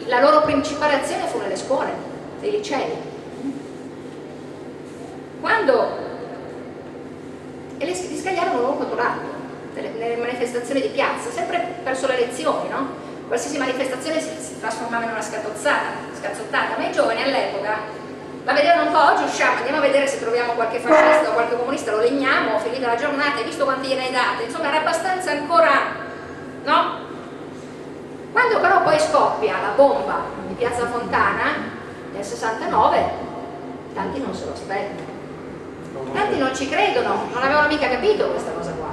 la loro principale azione fu nelle scuole, nei licei. Quando e li scagliarono l'uno contro l'altro, nelle, manifestazioni di piazza, sempre verso le elezioni, no? Qualsiasi manifestazione si, si trasformava in una scazzottata, scazzottata, ma i giovani all'epoca la vedevano un po', oggi usciamo, andiamo a vedere se troviamo qualche fascista o qualche comunista, lo legniamo, finita la giornata, hai visto quanti gliene hai date, insomma era abbastanza ancora no? Quando però poi scoppia la bomba di Piazza Fontana nel 69, tanti non se lo aspettano. Tanti non ci credono, non avevano mica capito questa cosa qua.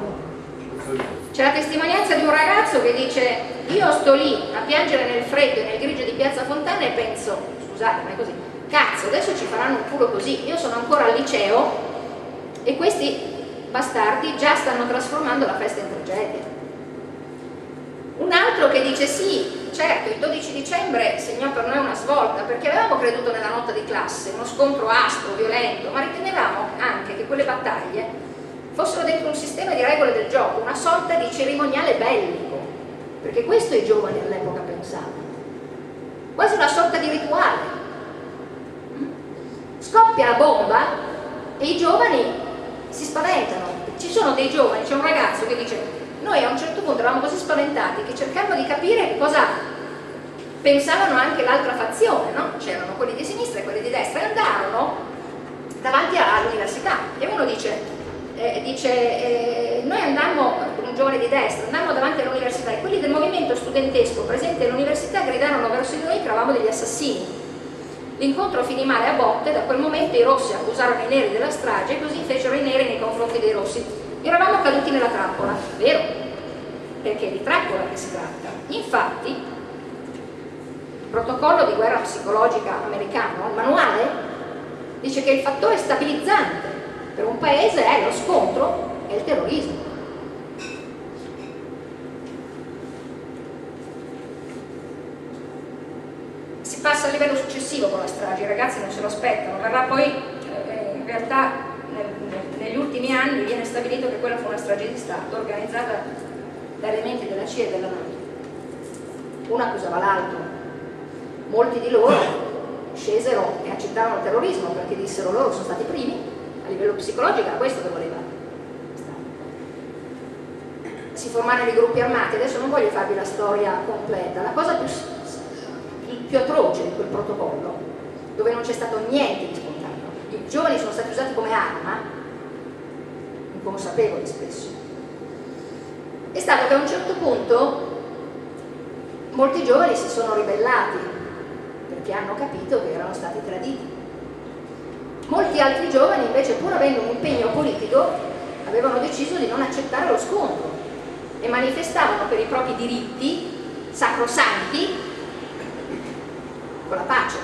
C'è la testimonianza di un ragazzo che dice io sto lì a piangere nel freddo e nel grigio di Piazza Fontana e penso, scusate ma è così, cazzo adesso ci faranno un culo così, io sono ancora al liceo e questi bastardi già stanno trasformando la festa in tragedia. Un altro che dice sì, certo, il 12 dicembre segnò per noi una svolta perché avevamo creduto nella nota di classe, uno scontro aspro, violento, ma ritenevamo anche che quelle battaglie fossero dentro un sistema di regole del gioco, una sorta di cerimoniale bellico, perché questo i giovani all'epoca pensavano, quasi una sorta di rituale. Scoppia la bomba e i giovani si spaventano. Ci sono dei giovani, c'è un ragazzo che dice noi a un certo punto eravamo così spaventati che cercavamo di capire cosa pensavano anche l'altra fazione, no? C'erano quelli di sinistra e quelli di destra e andarono davanti all'università e uno dice, eh, dice eh, noi andammo, un giovane di destra, andammo davanti all'università e quelli del movimento studentesco presenti all'università gridarono verso di noi che eravamo degli assassini. L'incontro finì male a botte, da quel momento i rossi accusarono i neri della strage e così fecero i neri nei confronti dei rossi. Eravamo caduti nella trappola, vero? Perché è di trappola che si tratta. Infatti, il protocollo di guerra psicologica americano, il manuale, dice che il fattore stabilizzante per un paese è lo scontro e il terrorismo. Si passa al livello successivo con la strage, i ragazzi non se lo aspettano, verrà poi, eh, in realtà negli ultimi anni viene stabilito che quella fu una strage di Stato organizzata da elementi della CIA e della NATO. Uno accusava l'altro, molti di loro scesero e accettarono il terrorismo perché dissero loro sono stati primi, a livello psicologico era questo che voleva. Si formarono i gruppi armati, adesso non voglio farvi la storia completa, la cosa più, più atroce di quel protocollo, dove non c'è stato niente di spontaneo, i giovani sono stati usati come arma, inconsapevoli spesso, è stato che a un certo punto molti giovani si sono ribellati perché hanno capito che erano stati traditi. Molti altri giovani invece pur avendo un impegno politico avevano deciso di non accettare lo scontro e manifestavano per i propri diritti sacrosanti con la pace.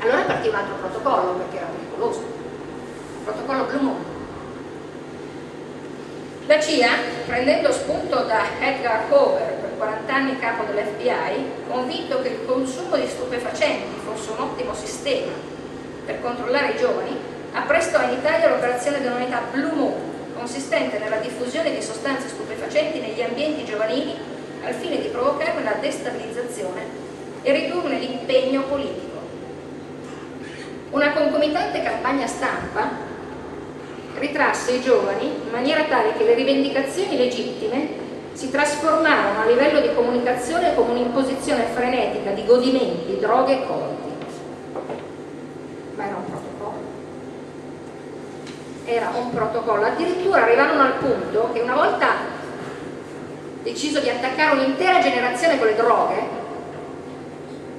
Allora partì un altro protocollo perché era pericoloso, il protocollo Blue Moon. La CIA, prendendo spunto da Edgar Hoover, 40 anni capo dell'FBI, convinto che il consumo di stupefacenti fosse un ottimo sistema per controllare i giovani, apprestò in Italia l'operazione denominata Blue Moon, consistente nella diffusione di sostanze stupefacenti negli ambienti giovanili al fine di provocarne la destabilizzazione e ridurne l'impegno politico. Una concomitante campagna stampa ritrasse i giovani in maniera tale che le rivendicazioni legittime si trasformarono a livello di comunicazione come un'imposizione frenetica di godimenti, droghe e colpi. Ma era un protocollo. Era un protocollo. Addirittura arrivarono al punto che una volta deciso di attaccare un'intera generazione con le droghe,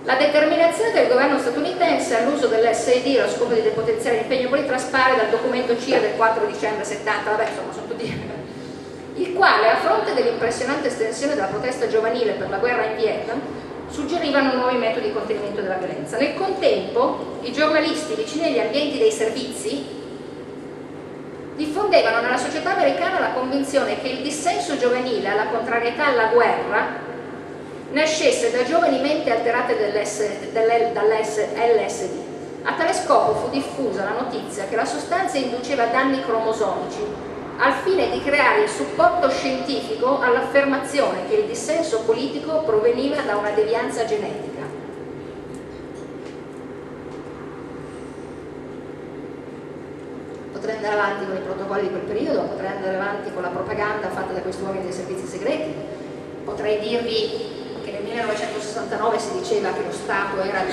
la determinazione del governo statunitense all'uso dell'SID allo scopo di depotenziare l'impegno politico traspare dal documento CIA del 4 dicembre 70, vabbè insomma sono tutti il quale a fronte dell'impressionante estensione della protesta giovanile per la guerra in Vietnam suggerivano nuovi metodi di contenimento della violenza. Nel contempo i giornalisti vicini agli ambienti dei servizi diffondevano nella società americana la convinzione che il dissenso giovanile alla contrarietà alla guerra nascesse da giovani menti alterate dall'LSD. A tale scopo fu diffusa la notizia che la sostanza induceva danni cromosomici al fine di creare il supporto scientifico all'affermazione che il dissenso politico proveniva da una devianza genetica. Potrei andare avanti con i protocolli di quel periodo, potrei andare avanti con la propaganda fatta da questi uomini dei servizi segreti, potrei dirvi che nel 1969 si diceva che lo Stato era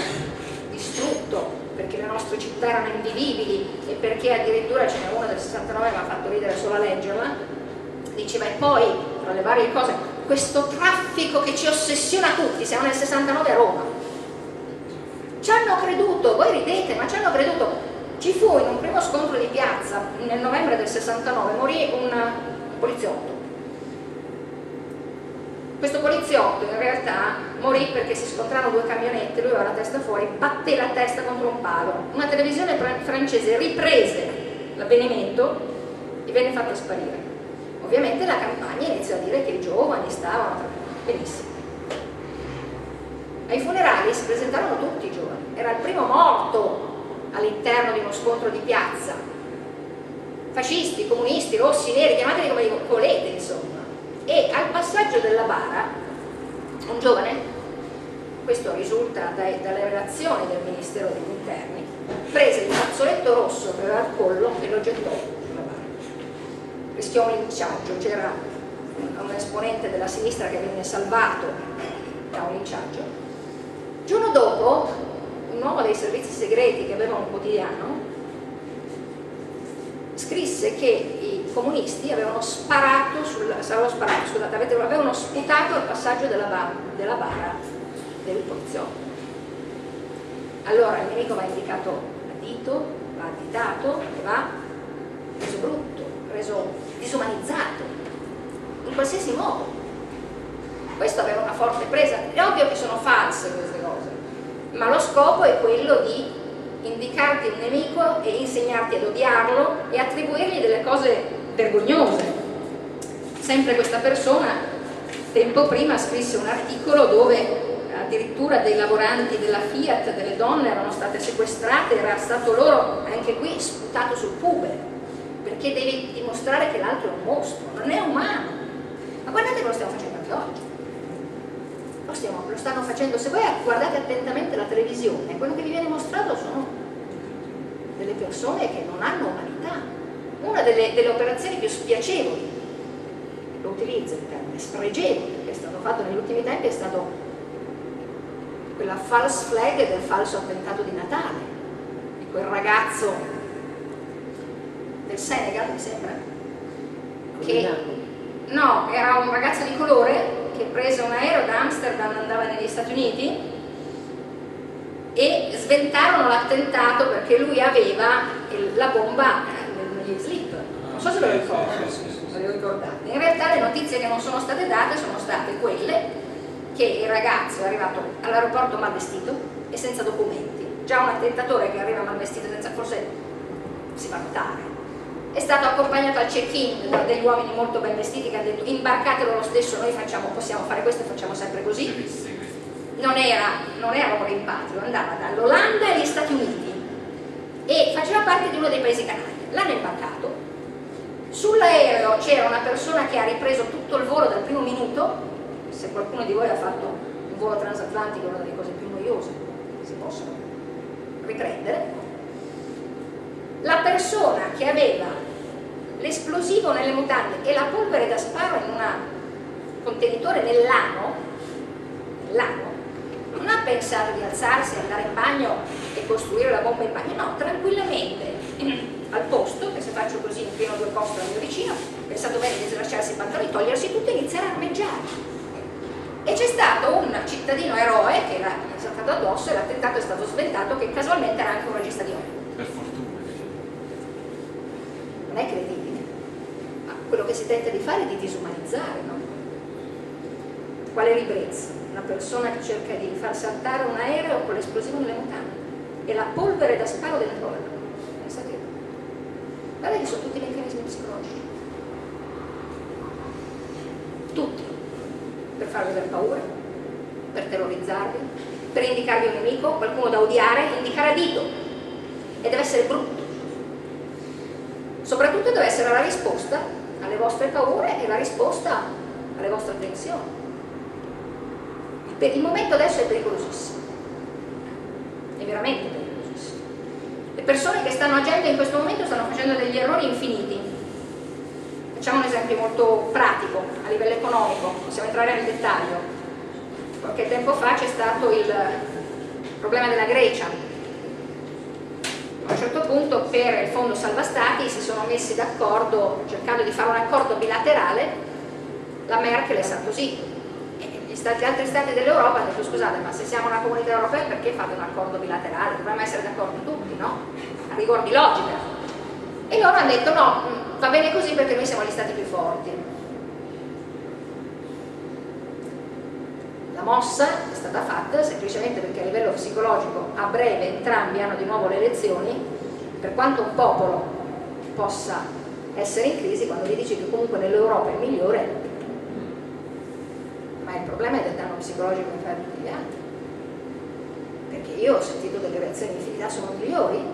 distrutto perché le nostre città erano invivibili e perché addirittura ce n'è una del 69 mi ha fatto ridere solo a leggerla, diceva e poi tra le varie cose questo traffico che ci ossessiona tutti, siamo nel 69 a Roma. Ci hanno creduto, voi ridete, ma ci hanno creduto. Ci fu in un primo scontro di piazza nel novembre del 69, morì un poliziotto questo poliziotto in realtà morì perché si scontrarono due camionette, lui aveva la testa fuori, batté la testa contro un palo. Una televisione francese riprese l'avvenimento e venne fatta sparire. Ovviamente la campagna iniziò a dire che i giovani stavano benissimo. Ai funerali si presentarono tutti i giovani, era il primo morto all'interno di uno scontro di piazza. Fascisti, comunisti, rossi, neri, chiamateli come volete, insomma e al passaggio della bara un giovane, questo risulta dai, dalle relazioni del Ministero degli Interni, prese il fazzoletto rosso che aveva al collo e lo gettò sulla barra. Rischiò un linciaggio, c'era un esponente della sinistra che venne salvato da un linciaggio. Il giorno dopo, un uomo dei servizi segreti che aveva un quotidiano scrisse che i comunisti avevano sparato, sul, sparato scusate, avevano sputato al passaggio della, bar, della bara del poliziotto. Allora il nemico va indicato a dito, va additato va reso brutto, reso disumanizzato, in qualsiasi modo. Questo aveva una forte presa. È ovvio che sono false queste cose, ma lo scopo è quello di indicarti un nemico e insegnarti ad odiarlo e attribuirgli delle cose vergognose. Sempre questa persona tempo prima scrisse un articolo dove addirittura dei lavoranti della Fiat, delle donne erano state sequestrate, era stato loro anche qui sputato sul pube, perché devi dimostrare che l'altro è un mostro, non è umano. Ma guardate lo stiamo facendo anche oggi. Lo, stiamo, lo stanno facendo, se voi guardate attentamente la televisione, quello che vi viene mostrato sono delle persone che non hanno umanità. Una delle, delle operazioni più spiacevoli, lo utilizzo il termine spregevole, che è stato fatto negli ultimi tempi, è stato quella false flag del falso attentato di Natale, di quel ragazzo del Senegal, mi sembra, che no, era un ragazzo di colore che prese un aereo da Amsterdam, andava negli Stati Uniti e sventarono l'attentato perché lui aveva la bomba negli slip. Non so se lo ricordo, se lo ricordate. In realtà le notizie che non sono state date sono state quelle che il ragazzo è arrivato all'aeroporto mal vestito e senza documenti. Già un attentatore che arriva mal vestito senza forse si fa notare. È stato accompagnato al check-in da degli uomini molto ben vestiti che hanno detto imbarcatelo lo stesso, noi facciamo, possiamo fare questo e facciamo sempre così. Non era, non era un rimpatrio, andava dall'Olanda agli Stati Uniti e faceva parte di uno dei paesi canali. L'hanno imbarcato, sull'aereo c'era una persona che ha ripreso tutto il volo dal primo minuto se qualcuno di voi ha fatto un volo transatlantico, una delle cose più noiose che si possono riprendere, la persona che aveva l'esplosivo nelle mutande e la polvere da sparo in un contenitore nell'ano, nell'ano, non ha pensato di alzarsi, andare in bagno e costruire la bomba in bagno, no, tranquillamente al posto, che se faccio così in pieno due posti al mio vicino, ha pensato bene di slasciarsi i pantaloni, togliersi tutto e iniziare a armeggiare e c'è stato un cittadino eroe che era saltato addosso e l'attentato è stato sventato che casualmente era anche un regista di opera. Per fortuna. Non è credibile. Quello che si tenta di fare è di disumanizzare, no? Quale ribrezza? Una persona che cerca di far saltare un aereo con l'esplosivo nelle montagne e la polvere da sparo dentro la Pensate. Guarda che sono tutti meccanismi psicologici. Tutti per farvi aver paura, per terrorizzarvi, per indicarvi un nemico, qualcuno da odiare, indicare a dito. E deve essere brutto. Soprattutto deve essere la risposta alle vostre paure e la risposta alle vostre tensioni. Il momento adesso è pericolosissimo. È veramente pericolosissimo. Le persone che stanno agendo in questo momento stanno facendo degli errori infiniti Facciamo un esempio molto pratico a livello economico, possiamo entrare nel dettaglio. Qualche tempo fa c'è stato il problema della Grecia. Un certo punto per il fondo salva stati si sono messi d'accordo cercando di fare un accordo bilaterale la Merkel e Sarkozy. Gli, stati, altri stati dell'Europa hanno detto scusate ma se siamo una comunità europea perché fate un accordo bilaterale? Dovremmo essere d'accordo tutti, no? A rigor di logica. E loro hanno detto no, va bene così perché noi siamo gli stati più forti. Mossa è stata fatta semplicemente perché a livello psicologico a breve entrambi hanno di nuovo le elezioni, per quanto un popolo possa essere in crisi, quando gli dici che comunque nell'Europa è migliore, ma il problema è del danno psicologico che fa tutti gli altri. Perché io ho sentito delle reazioni di infinità sono migliori,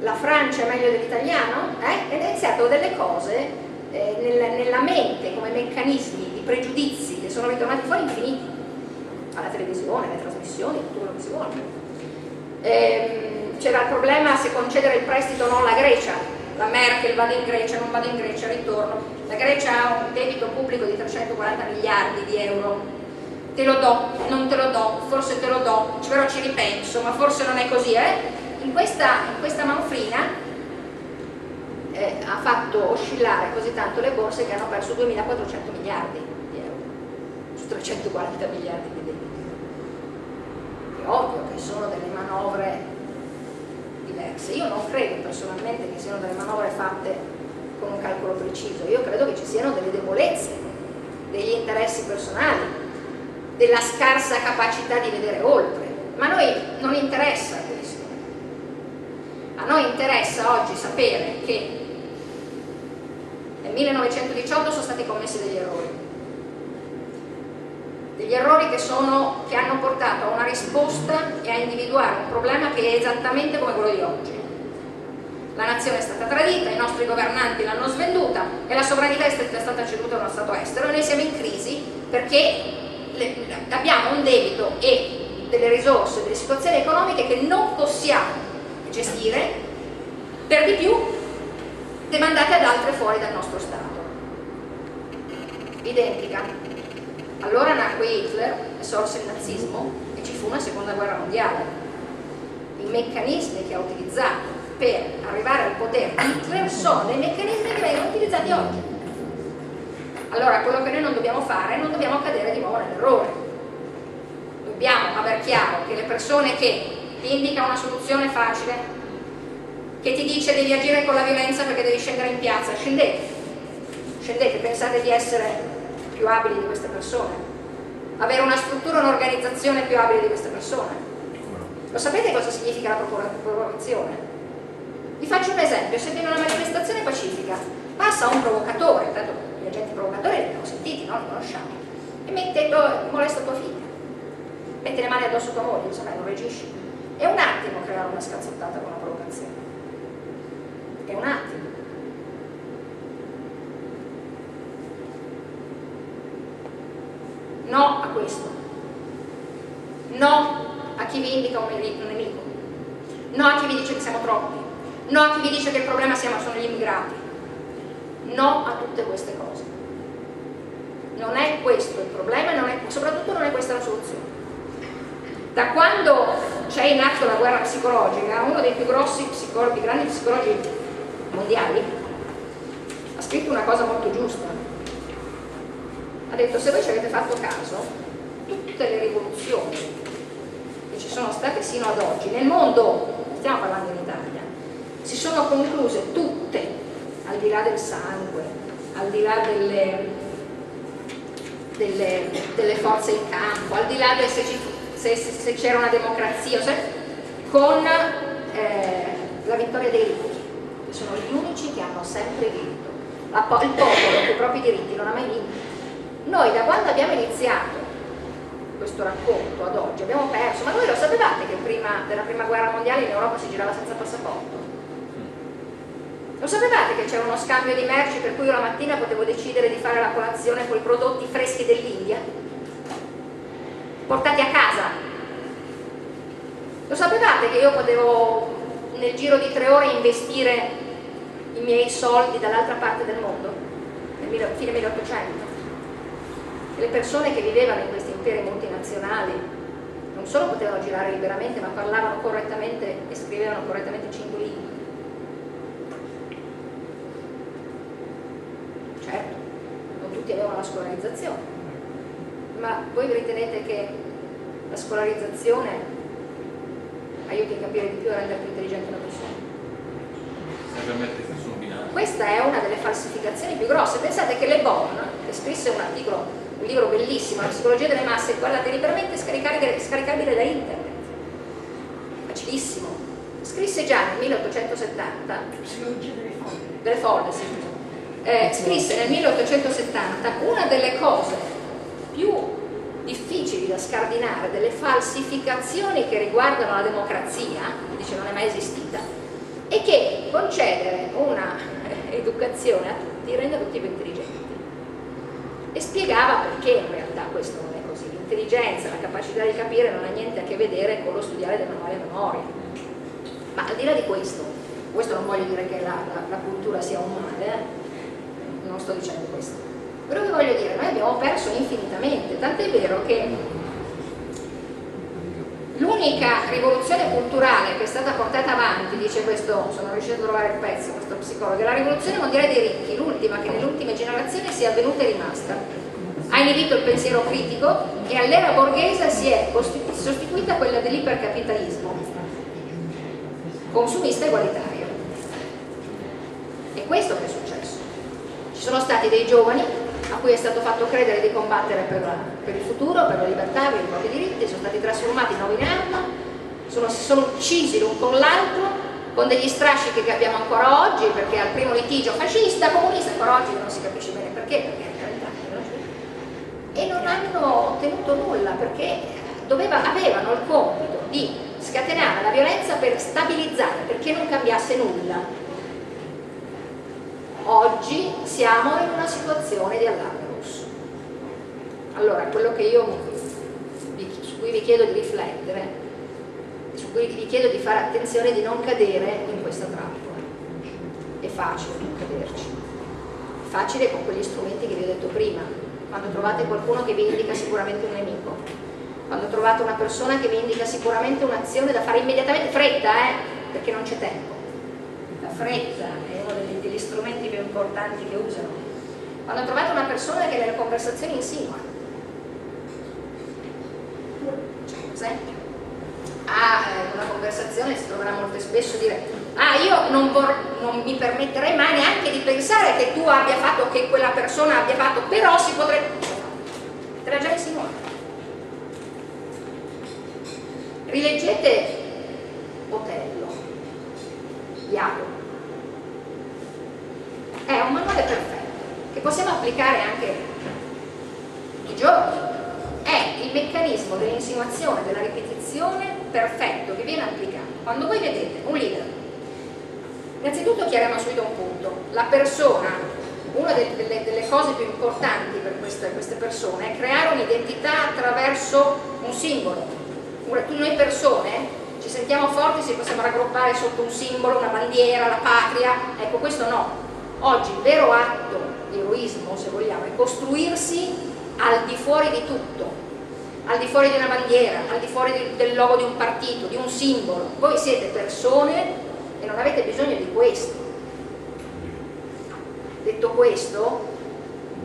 la Francia è meglio dell'italiano? Eh? Ed è iniziato delle cose eh, nella, mente come meccanismi di pregiudizi che sono ritornati fuori infiniti. Alla televisione, alle trasmissioni, tutto quello che si vuole. Ehm, c'era il problema se concedere il prestito o no alla Grecia, la Merkel vado in Grecia, non vado in Grecia, ritorno, la Grecia ha un debito pubblico di 340 miliardi di euro, te lo do, non te lo do, forse te lo do, però ci ripenso, ma forse non è così, eh? In questa, in questa manfrina eh, ha fatto oscillare così tanto le borse che hanno perso 2.400 miliardi 340 miliardi di debito. È ovvio che sono delle manovre diverse. Io non credo personalmente che siano delle manovre fatte con un calcolo preciso, io credo che ci siano delle debolezze, degli interessi personali, della scarsa capacità di vedere oltre, ma a noi non interessa questo. A noi interessa oggi sapere che nel 1918 sono stati commessi degli errori, degli errori che, sono, che hanno portato a una risposta e a individuare un problema che è esattamente come quello di oggi. La nazione è stata tradita, i nostri governanti l'hanno svenduta e la sovranità è stata ceduta a uno Stato estero e noi siamo in crisi perché abbiamo un debito e delle risorse, delle situazioni economiche che non possiamo gestire, per di più demandate ad altre fuori dal nostro Stato. Identica allora nacque Hitler sorse il nazismo e ci fu una seconda guerra mondiale. I meccanismi che ha utilizzato per arrivare al potere Hitler sono dei meccanismi che vengono utilizzati oggi. Allora quello che noi non dobbiamo fare è non dobbiamo cadere di nuovo nell'errore. Dobbiamo aver chiaro che le persone che ti indicano una soluzione facile, che ti dice devi agire con la violenza perché devi scendere in piazza, scendete. Scendete, pensate di essere più abili di queste persone, avere una struttura, un'organizzazione più abile di queste persone. Lo sapete cosa significa la provocazione? Vi faccio un esempio, se viene una manifestazione pacifica, passa un provocatore, tanto gli agenti provocatori li abbiamo sentiti, no? li conosciamo, e mette, molesta tua figlia, mette le mani addosso a tua moglie, insomma non reagisci. È un attimo creare una scazzottata con una provocazione. È un attimo. No a questo. No a chi vi indica un nemico. No a chi vi dice che siamo troppi. No a chi vi dice che il problema siamo, sono gli immigrati. No a tutte queste cose. Non è questo il problema e soprattutto non è questa la soluzione. Da quando c'è in atto la guerra psicologica, uno dei più grossi psicologi, grandi psicologi mondiali ha scritto una cosa molto giusta ha detto se voi ci avete fatto caso, tutte le rivoluzioni che ci sono state sino ad oggi, nel mondo, stiamo parlando in Italia, si sono concluse tutte, al di là del sangue, al di là delle, delle, delle forze in campo, al di là del se, c'era una democrazia, cioè, con eh, la vittoria dei ricchi, che sono gli unici che hanno sempre vinto. il popolo con i propri diritti non ha mai vinto noi da quando abbiamo iniziato questo racconto ad oggi abbiamo perso, ma voi lo sapevate che prima della prima guerra mondiale in Europa si girava senza passaporto? Lo sapevate che c'era uno scambio di merci per cui io la mattina potevo decidere di fare la colazione con i prodotti freschi dell'India? Portati a casa? Lo sapevate che io potevo nel giro di tre ore investire i miei soldi dall'altra parte del mondo? Nel fine 1800? Le persone che vivevano in questi imperi multinazionali non solo potevano girare liberamente, ma parlavano correttamente e scrivevano correttamente cinque lingue. Certo, non tutti avevano la scolarizzazione, ma voi ritenete che la scolarizzazione aiuti a capire di più e a rendere più intelligente una persona? Questa è una delle falsificazioni più grosse. Pensate che Le Bon, che scrisse un articolo un libro bellissimo, La psicologia delle masse, guardate, liberamente scaricabile, scaricabile da internet, facilissimo. Scrisse già nel 1870, Psicologia delle foglie, sì. Eh, scrisse nel 1870 una delle cose più difficili da scardinare, delle falsificazioni che riguardano la democrazia, dice non è mai esistita, e che concedere una educazione a tutti rende tutti intelligenti e spiegava perché in realtà questo non è così. L'intelligenza, la capacità di capire non ha niente a che vedere con lo studiare dei manuali a memoria. Ma al di là di questo, questo non voglio dire che la, la, la cultura sia un male, eh? non sto dicendo questo. Però vi voglio dire, noi abbiamo perso infinitamente, tant'è vero che l'unica rivoluzione culturale che è stata portata avanti, dice questo, sono riuscito a trovare il pezzo, è la rivoluzione mondiale dei ricchi, l'ultima che nelle ultime generazioni sia avvenuta e rimasta. Ha inibito il pensiero critico e all'era borghese si è sostituita quella dell'ipercapitalismo, consumista egualitario. E questo che è successo. Ci sono stati dei giovani a cui è stato fatto credere di combattere per, la, per il futuro, per la libertà, per i propri diritti, sono stati trasformati in uomini arma, sono, si sono uccisi l'un con l'altro, con degli strascichi che abbiamo ancora oggi, perché al primo litigio fascista, comunista, ancora oggi non si capisce bene perché, perché e non hanno ottenuto nulla perché doveva, avevano il compito di scatenare la violenza per stabilizzare, perché non cambiasse nulla. Oggi siamo in una situazione di allarme rosso. Allora, quello che io su cui vi chiedo di riflettere, su cui vi chiedo di fare attenzione di non cadere in questa trappola. È facile non caderci. È facile con quegli strumenti che vi ho detto prima, quando trovate qualcuno che vi indica sicuramente un nemico, quando trovate una persona che vi indica sicuramente un'azione da fare immediatamente, fretta, eh, perché non c'è tempo. La fretta è uno degli, degli, strumenti più importanti che usano. Quando trovate una persona che nelle conversazioni insinua, cioè, per esempio, a eh, una conversazione si troverà molto spesso dire ah io non, non, mi permetterei mai neanche di pensare che tu abbia fatto, che quella persona abbia fatto, però si potrebbe... Te l'ha già insinuato. Rileggete Otello, Iago. È un manuale perfetto, che possiamo applicare anche i giorni. È il meccanismo dell'insinuazione, della ripetizione perfetto che viene applicato. Quando voi vedete un leader Innanzitutto chiariamo subito un punto. La persona, una delle, delle, cose più importanti per queste, queste persone è creare un'identità attraverso un simbolo. Noi persone ci sentiamo forti se possiamo raggruppare sotto un simbolo, una bandiera, la patria, ecco questo no. Oggi il vero atto di eroismo, se vogliamo, è costruirsi al di fuori di tutto, al di fuori di una bandiera, al di fuori del logo di un partito, di un simbolo. Voi siete persone e non avete bisogno di questo. Detto questo,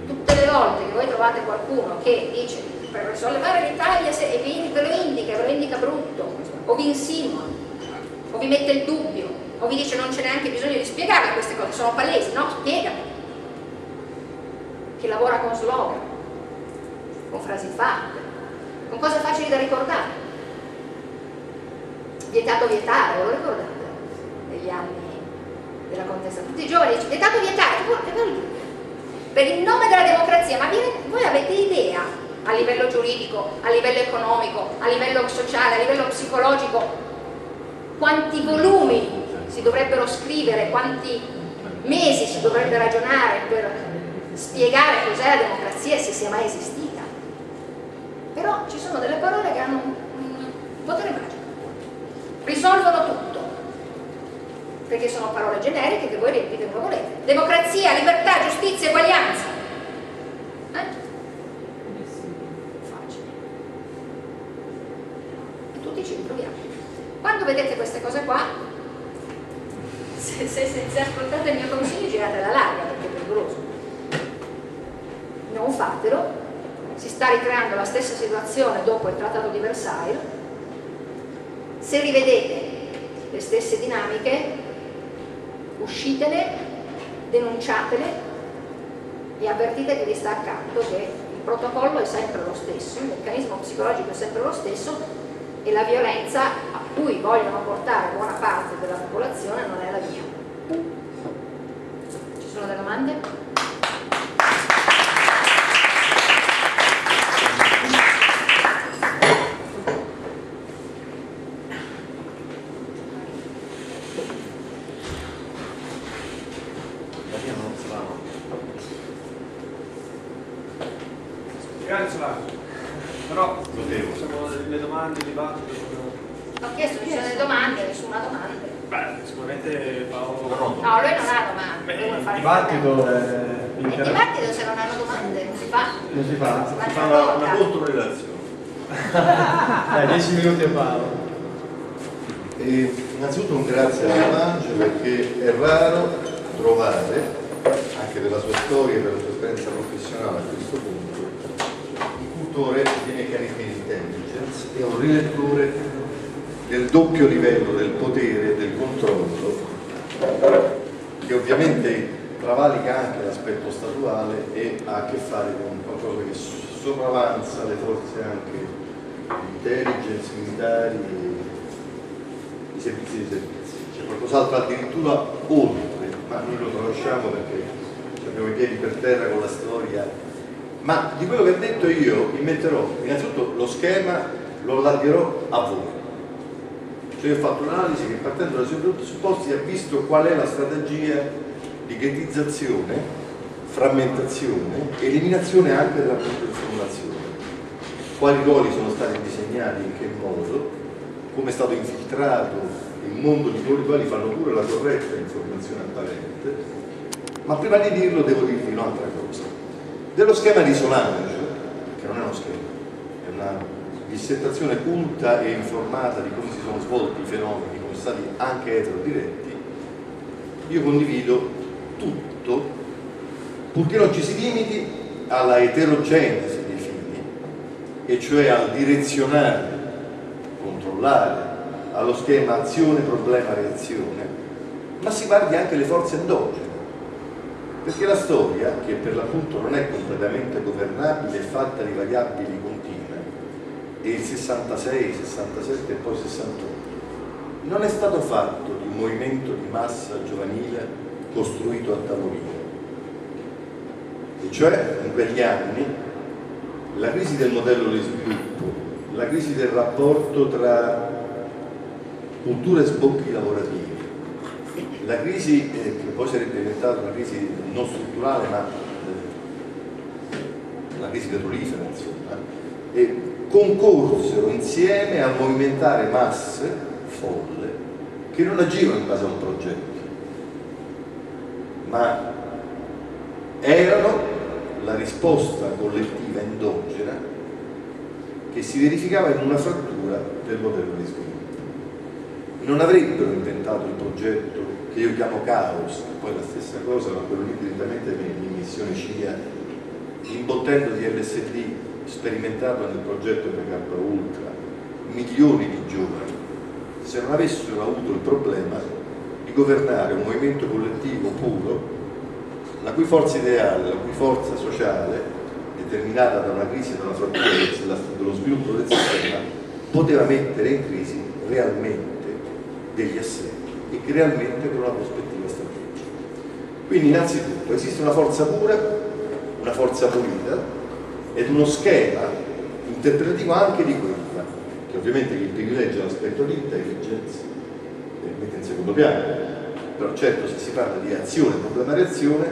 tutte le volte che voi trovate qualcuno che dice per risollevare l'Italia e vi, ve lo indica, ve lo indica brutto, o vi insinua, o vi mette il dubbio, o vi dice non c'è neanche bisogno di spiegarle queste cose, sono palesi, no? Spiegami. Che lavora con slogan, con frasi fatte, con cose facili da ricordare. Vietato vietare, lo ricordate? degli anni della contestazione. Tutti i giovani dicono, vietato, per il nome della democrazia, ma voi avete idea a livello giuridico, a livello economico, a livello sociale, a livello psicologico, quanti volumi si dovrebbero scrivere, quanti mesi si dovrebbe ragionare per spiegare cos'è la democrazia e se sia mai esistita. Però ci sono delle parole che hanno un potere magico, risolvono tutto perché sono parole generiche che voi riempite come volete. Democrazia, libertà, giustizia, eguaglianza. Eh? Facile. E tutti ci ritroviamo. Quando vedete queste cose qua, se, se, se, se ascoltate il mio consiglio girate alla larga perché è pericoloso. Non fatelo, si sta ricreando la stessa situazione dopo il trattato di Versailles. Se rivedete le stesse dinamiche uscitene, denunciatele e avvertite che vi sta accanto che il protocollo è sempre lo stesso, il meccanismo psicologico è sempre lo stesso e la violenza a cui vogliono portare buona parte della popolazione non è la via. Ci sono delle domande? Ho chiesto ci sono le domande, nessuna domanda. Beh, sicuramente Paolo... No, lui non ha domande. Il dibattito è Il dibattito se non hanno domande non si fa. Non si fa? Si Fa fa una, una controrelazione. Dai, 10 minuti a Paolo. E innanzitutto un grazie a Lamage perché è raro trovare, anche per sua storia e per sua esperienza professionale a questo punto, un cultore dei meccanismi di intelligence e un rilettore del doppio livello del potere e del controllo che ovviamente travalica anche l'aspetto statuale e ha a che fare con qualcosa che sopravanza le forze anche di intelligence, militari e i servizi di servizi. C'è qualcos'altro addirittura oltre, ma noi lo conosciamo perché abbiamo i piedi per terra con la storia. Ma di quello che ho detto io vi metterò innanzitutto lo schema, lo allargherò a voi. Cioè io ho fatto un'analisi che partendo dai suoi presupposti ha visto qual è la strategia di ghettizzazione, frammentazione, eliminazione anche della formulazione. Quali ruoli sono stati disegnati, in che modo, come è stato infiltrato il mondo di coloro i quali fanno pure la corretta informazione apparente, ma prima di dirlo devo dirvi un'altra cosa. Dello schema di Solange, che non è uno schema, è una dissertazione culta e informata di come si sono svolti i fenomeni, come sono stati anche eterodiretti, io condivido tutto, purché non ci si limiti alla eterogenesi dei fini, e cioè al direzionare, controllare, allo schema azione-problema-reazione, ma si guardi anche le forze endogene. Perché la storia, che per l'appunto non è completamente governabile, è fatta di variabili continue, e il 66, 67 e poi 68, non è stato fatto di un movimento di massa giovanile costruito a tavolino. E cioè, in quegli anni, la crisi del modello di sviluppo, la crisi del rapporto tra cultura e sbocchi lavorativi, la crisi eh, che poi sarebbe diventata una crisi non strutturale ma eh, la crisi petrolifera insomma, e concorsero insieme a movimentare masse folle che non agivano in base a un progetto ma erano la risposta collettiva endogena che si verificava in una frattura del modello di sviluppo non avrebbero inventato il progetto che io chiamo caos, che poi è la stessa cosa, ma quello lì direttamente in missione CIA, imbottendo di LSD sperimentato nel progetto PK Ultra milioni di giovani, se non avessero avuto il problema di governare un movimento collettivo puro, la cui forza ideale, la cui forza sociale, determinata da una crisi e da una frattura dello sviluppo del sistema, poteva mettere in crisi realmente degli assetti e che realmente con una prospettiva strategica. Quindi innanzitutto esiste una forza pura, una forza pulita ed uno schema interpretativo anche di quella, che ovviamente chi privilegia l'aspetto di intelligence eh, mette in secondo piano, però certo se si parla di azione, problema reazione,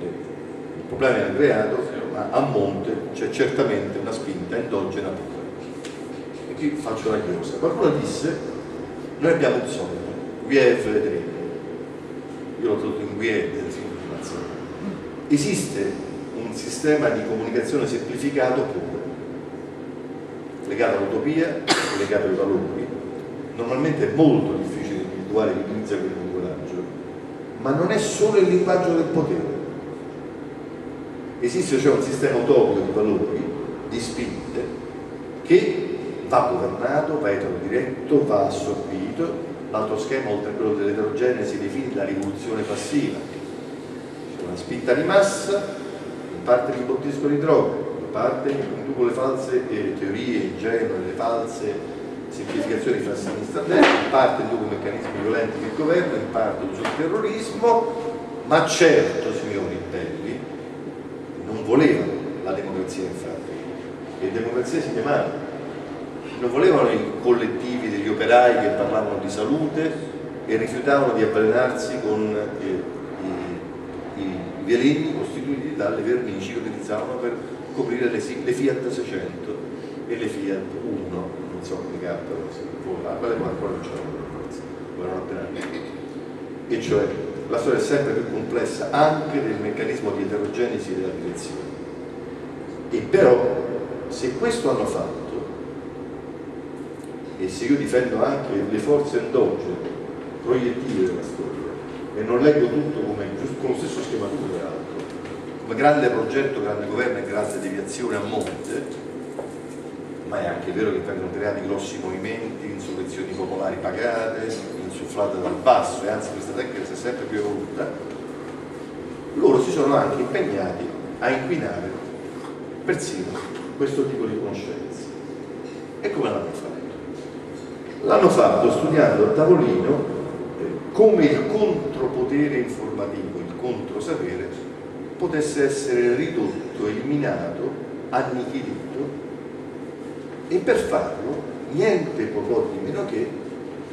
eh, il problema è creato, ma a monte c'è certamente una spinta endogena pura. E qui faccio la chiosa. Qualcuno disse noi abbiamo un sogno, we have a dream. Io l'ho tradotto in dell'informazione. Esiste un sistema di comunicazione semplificato pure, legato all'utopia, legato ai valori. Normalmente è molto difficile individuare chi utilizza quel linguaggio, ma non è solo il linguaggio del potere. Esiste cioè un sistema utopico di valori, di spinte, che va governato, va eterodiretto, va assorbito. L'altro schema, oltre a quello dell'eterogenesi, define la rivoluzione passiva. C'è una spinta di massa, in parte mi imbottiscono di droga, in parte induco le false eh, teorie ingenue, le false semplificazioni fra sinistra e destra, in parte induco meccanismi violenti che governano, in parte uso il terrorismo, ma certo, signori belli, non volevano la democrazia infatti. Le democrazie si chiamavano non volevano i collettivi degli operai che parlavano di salute e rifiutavano di avvelenarsi con eh, i, i, veleni costituiti dalle vernici che utilizzavano per coprire le, le, Fiat 600 e le Fiat 1, non so come K, quelle ma ancora non c'erano come non appena. E cioè, la storia è sempre più complessa anche del meccanismo di eterogenesi della direzione. E però, se questo hanno fatto, e se io difendo anche le forze endogene, proiettive della storia, e non leggo tutto come, con lo stesso schema tu peraltro, come grande progetto, grande governo e grande deviazione a monte, ma è anche vero che vengono creati grossi movimenti, insurrezioni popolari pagate, insufflate dal basso, e anzi questa tecnica si è sempre più evoluta, loro si sono anche impegnati a inquinare persino questo tipo di conoscenze. E come l'hanno fatto? L'hanno fatto studiando a tavolino eh, come il contropotere informativo, il controsapere, potesse essere ridotto, eliminato, annichilito e per farlo niente po' di meno che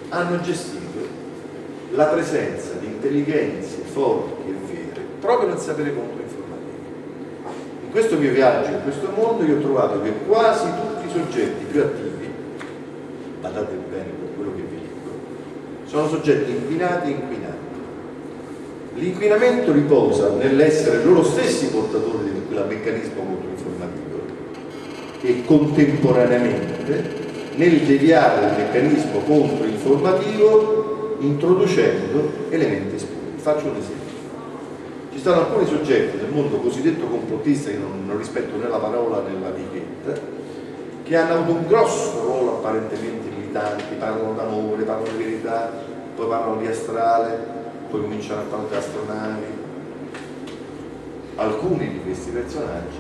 hanno gestito la presenza di intelligenze forti e vere proprio nel sapere conto informativo. In questo mio viaggio, in questo mondo, io ho trovato che quasi tutti i soggetti più attivi, badate bene per quello che vi dico, sono soggetti inquinati e inquinati. L'inquinamento riposa nell'essere loro stessi portatori di quel meccanismo controinformativo e contemporaneamente nel deviare il meccanismo controinformativo introducendo elementi espuri. Faccio un esempio. Ci stanno alcuni soggetti del mondo cosiddetto complottista, che non, non rispetto né la parola né la richietta, che hanno avuto un grosso ruolo apparentemente militanti, parlano d'amore, parlano di verità, poi parlano di astrale, poi cominciano a parlare di astronavi. Alcuni di questi personaggi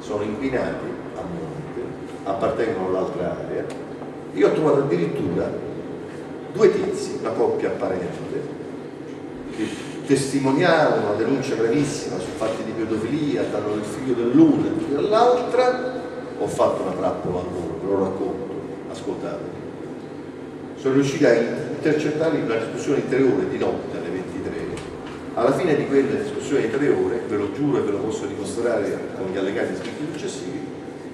sono inquinati a monte, appartengono all'altra area. Io ho trovato addirittura due tizi, una coppia apparente, che testimoniavano una denuncia gravissima su fatti di pedofilia, danno il figlio dell'una e dell'altra, ho fatto una trappola a loro, ve lo racconto, ascoltate. Sono riusciti a intercettare una discussione di tre ore di notte alle 23. Alla fine di quella discussione di tre ore, ve lo giuro e ve lo posso dimostrare con gli allegati scritti successivi,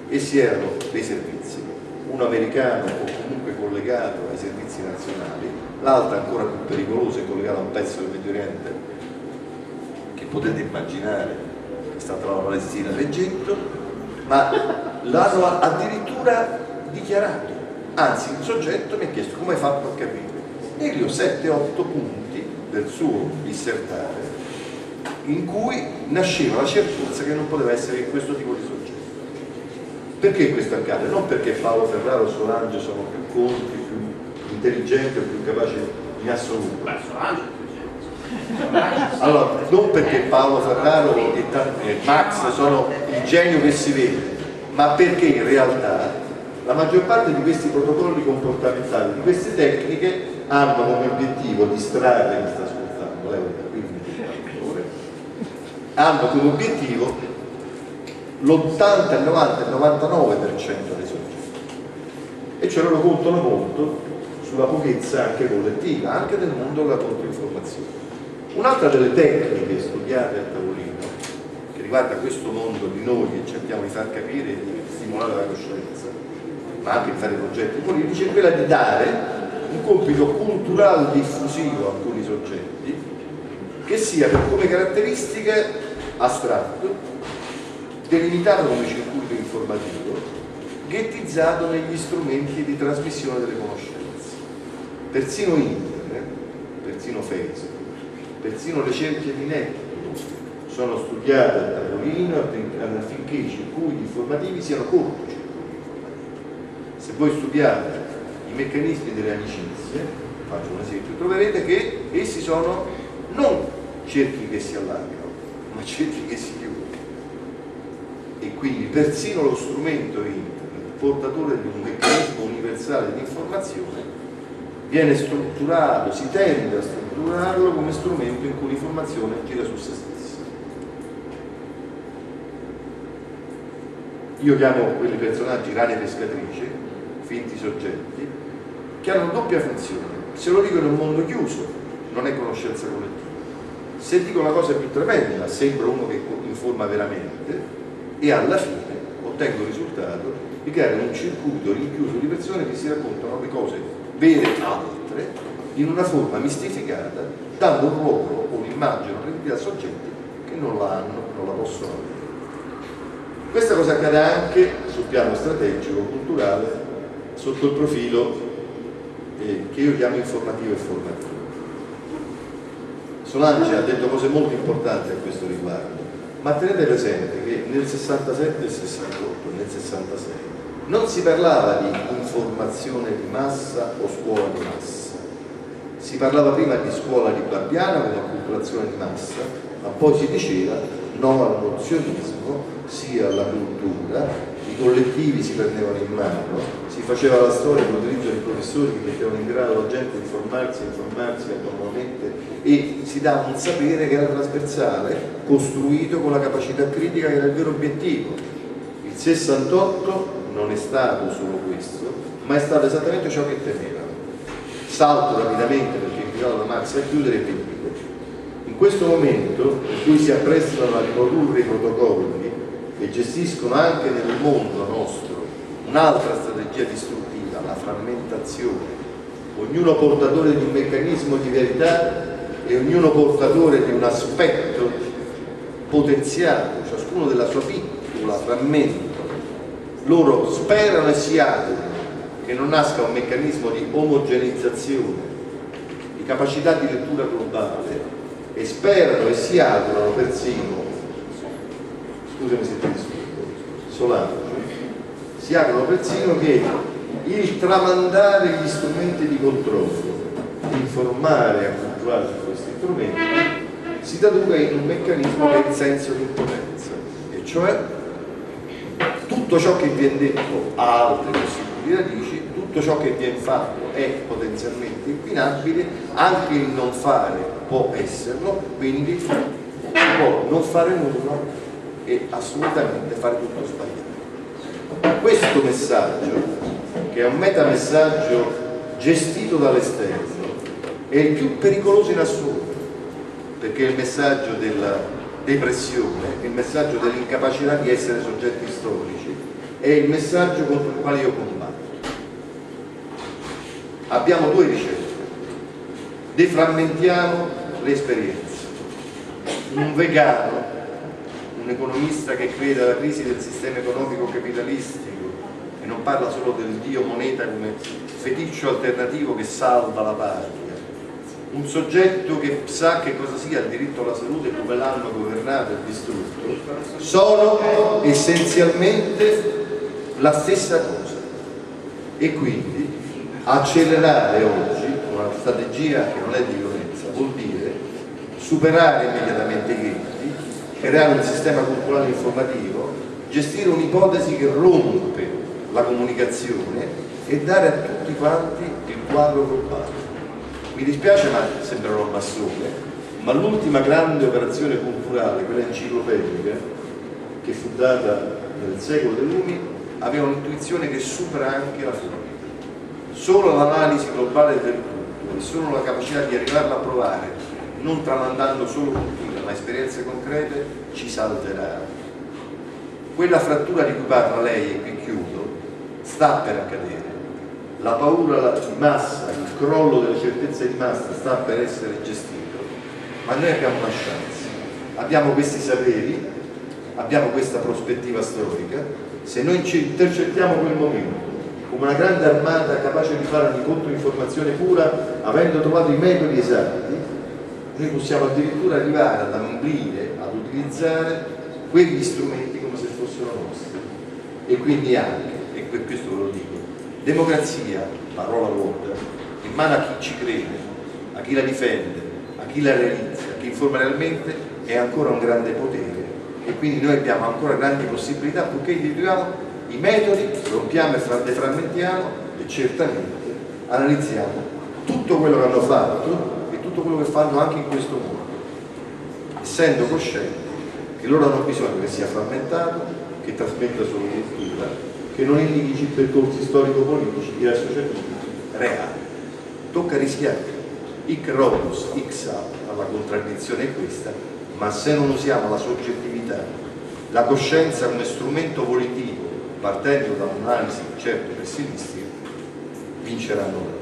essi erano dei servizi, uno americano o comunque collegato ai servizi nazionali, l'altro ancora più pericoloso e collegato a un pezzo del Medio Oriente che potete immaginare è stata la Palestina e l'Egitto, ma l'hanno addirittura dichiarato. Anzi, il soggetto mi ha chiesto come hai fatto a capire. E lì ho 7-8 punti del suo dissertare in cui nasceva la certezza che non poteva essere questo tipo di soggetto. Perché questo accade? Non perché Paolo Ferraro o Solange sono più conti, più intelligenti o più capaci in assoluto. Beh, Solange Allora, non perché Paolo Ferraro e, e Max sono il genio che si vede, ma perché in realtà la maggior parte di questi protocolli comportamentali, di queste tecniche, hanno come obiettivo distrarre chi sta ascoltando, eh, quindi, hanno come obiettivo l'80, il 90, il 99% dei soggetti. E cioè loro contano molto sulla pochezza anche collettiva, anche del mondo della controinformazione. Un'altra delle tecniche studiate a tavolino, che riguarda questo mondo di noi che cerchiamo di far capire e di stimolare la coscienza, ma anche di fare progetti politici, è quella di dare un compito culturale diffusivo a alcuni soggetti che sia per come caratteristiche astratto, delimitato come circuito informativo, ghettizzato negli strumenti di trasmissione delle conoscenze. Persino internet, persino Facebook, persino le cerchie di network sono studiate a tavolino affinché i circuiti informativi siano corti se voi studiate i meccanismi delle amicizie, faccio un esempio, troverete che essi sono non cerchi che si allargano, ma cerchi che si chiudono. E quindi persino lo strumento internet, portatore di un meccanismo universale di informazione, viene strutturato, si tende a strutturarlo come strumento in cui l'informazione gira su se stessa. Io chiamo quei personaggi rane pescatrici, finti soggetti, che hanno doppia funzione. Se lo dico in un mondo chiuso, non è conoscenza collettiva. Se dico una cosa più tremenda, sembra uno che informa veramente e alla fine ottengo il risultato di creare un circuito rinchiuso di persone che si raccontano le cose vere altre in una forma mistificata, dando un ruolo, un'immagine, un'identità a soggetti che non la hanno, non la possono avere. Questa cosa accade anche sul piano strategico, culturale, sotto il profilo eh, che io chiamo informativo e formativo. Solange ha detto cose molto importanti a questo riguardo, ma tenete presente che nel 67 e 68, nel 66, non si parlava di informazione di massa o scuola di massa, si parlava prima di scuola di Barbiana come acculturazione di massa, ma poi si diceva no al nozionismo, sia alla cultura, collettivi si prendevano in mano, si faceva la storia con l'utilizzo di professori che mettevano in grado la gente di informarsi, informarsi autonomamente e si dava un sapere che era trasversale, costruito con la capacità critica che era il vero obiettivo. Il 68 non è stato solo questo, ma è stato esattamente ciò che temevano. Salto rapidamente perché invitato da Marx a chiudere e vi dico. In questo momento in cui si apprestano a riprodurre i protocolli e gestiscono anche nel mondo nostro un'altra strategia distruttiva, la frammentazione, ognuno portatore di un meccanismo di verità e ognuno portatore di un aspetto potenziato, ciascuno della sua piccola frammento. Loro sperano e si augurano che non nasca un meccanismo di omogeneizzazione, di capacità di lettura globale e sperano e si augurano persino, scusami se ti disturbo, Solange, si augurano persino che il tramandare gli strumenti di controllo, informare e acculturare su questi strumenti, si traduca in un meccanismo il senso di impotenza, e cioè tutto ciò che viene detto ha altre possibili radici, tutto ciò che viene fatto è potenzialmente inquinabile, anche il non fare può esserlo, quindi si può non fare nulla e assolutamente fare tutto sbagliato. Questo messaggio, che è un metamessaggio gestito dall'esterno, è il più pericoloso in assoluto, perché è il messaggio della depressione, il messaggio dell'incapacità di essere soggetti storici, è il messaggio contro il quale io combatto. Abbiamo due ricette, deframmentiamo l'esperienza. Un vegano, un economista che crede alla crisi del sistema economico capitalistico e non parla solo del dio moneta come feticcio alternativo che salva la patria, un soggetto che sa che cosa sia il diritto alla salute e come l'hanno governato e distrutto, sono essenzialmente la stessa cosa. E quindi accelerare oggi una strategia che non è di violenza vuol dire superare immediatamente i ghetti, creare un sistema culturale informativo, gestire un'ipotesi che rompe la comunicazione e dare a tutti quanti il quadro globale. Mi dispiace ma sembrerò massone, ma l'ultima grande operazione culturale, quella enciclopedica, che fu data nel secolo dei lumi, aveva un'intuizione che supera anche la forma. Solo l'analisi globale del tutto e solo la capacità di arrivarla a provare, non tramandando solo cultura, ma esperienze concrete, ci salverà. Quella frattura di cui parla lei, e qui chiudo, sta per accadere. La paura di massa, il crollo delle certezze di massa sta per essere gestito, ma noi abbiamo una chance. Abbiamo questi saperi, abbiamo questa prospettiva storica, se noi ci intercettiamo quel momento come una grande armata capace di fare ogni controinformazione pura, avendo trovato i metodi esatti, noi possiamo addirittura arrivare ad ambire, ad utilizzare quegli strumenti come se fossero nostri. E quindi anche, e per questo ve lo dico, democrazia, parola vuota, in mano a chi ci crede, a chi la difende, a chi la realizza, a chi informa realmente, è ancora un grande potere e quindi noi abbiamo ancora grandi possibilità purché individuiamo i metodi, rompiamo e deframmentiamo e certamente analizziamo tutto quello che hanno fatto tutto quello che fanno anche in questo mondo, essendo coscienti che loro hanno bisogno che sia frammentato, che trasmetta solo cultura, che non indichi percorsi storico-politici e associativi reali. Tocca rischiare. Hic robus, hic sal, la contraddizione è questa, ma se non usiamo la soggettività, la coscienza come strumento volitivo, partendo da un'analisi certo pessimistica, vinceranno loro.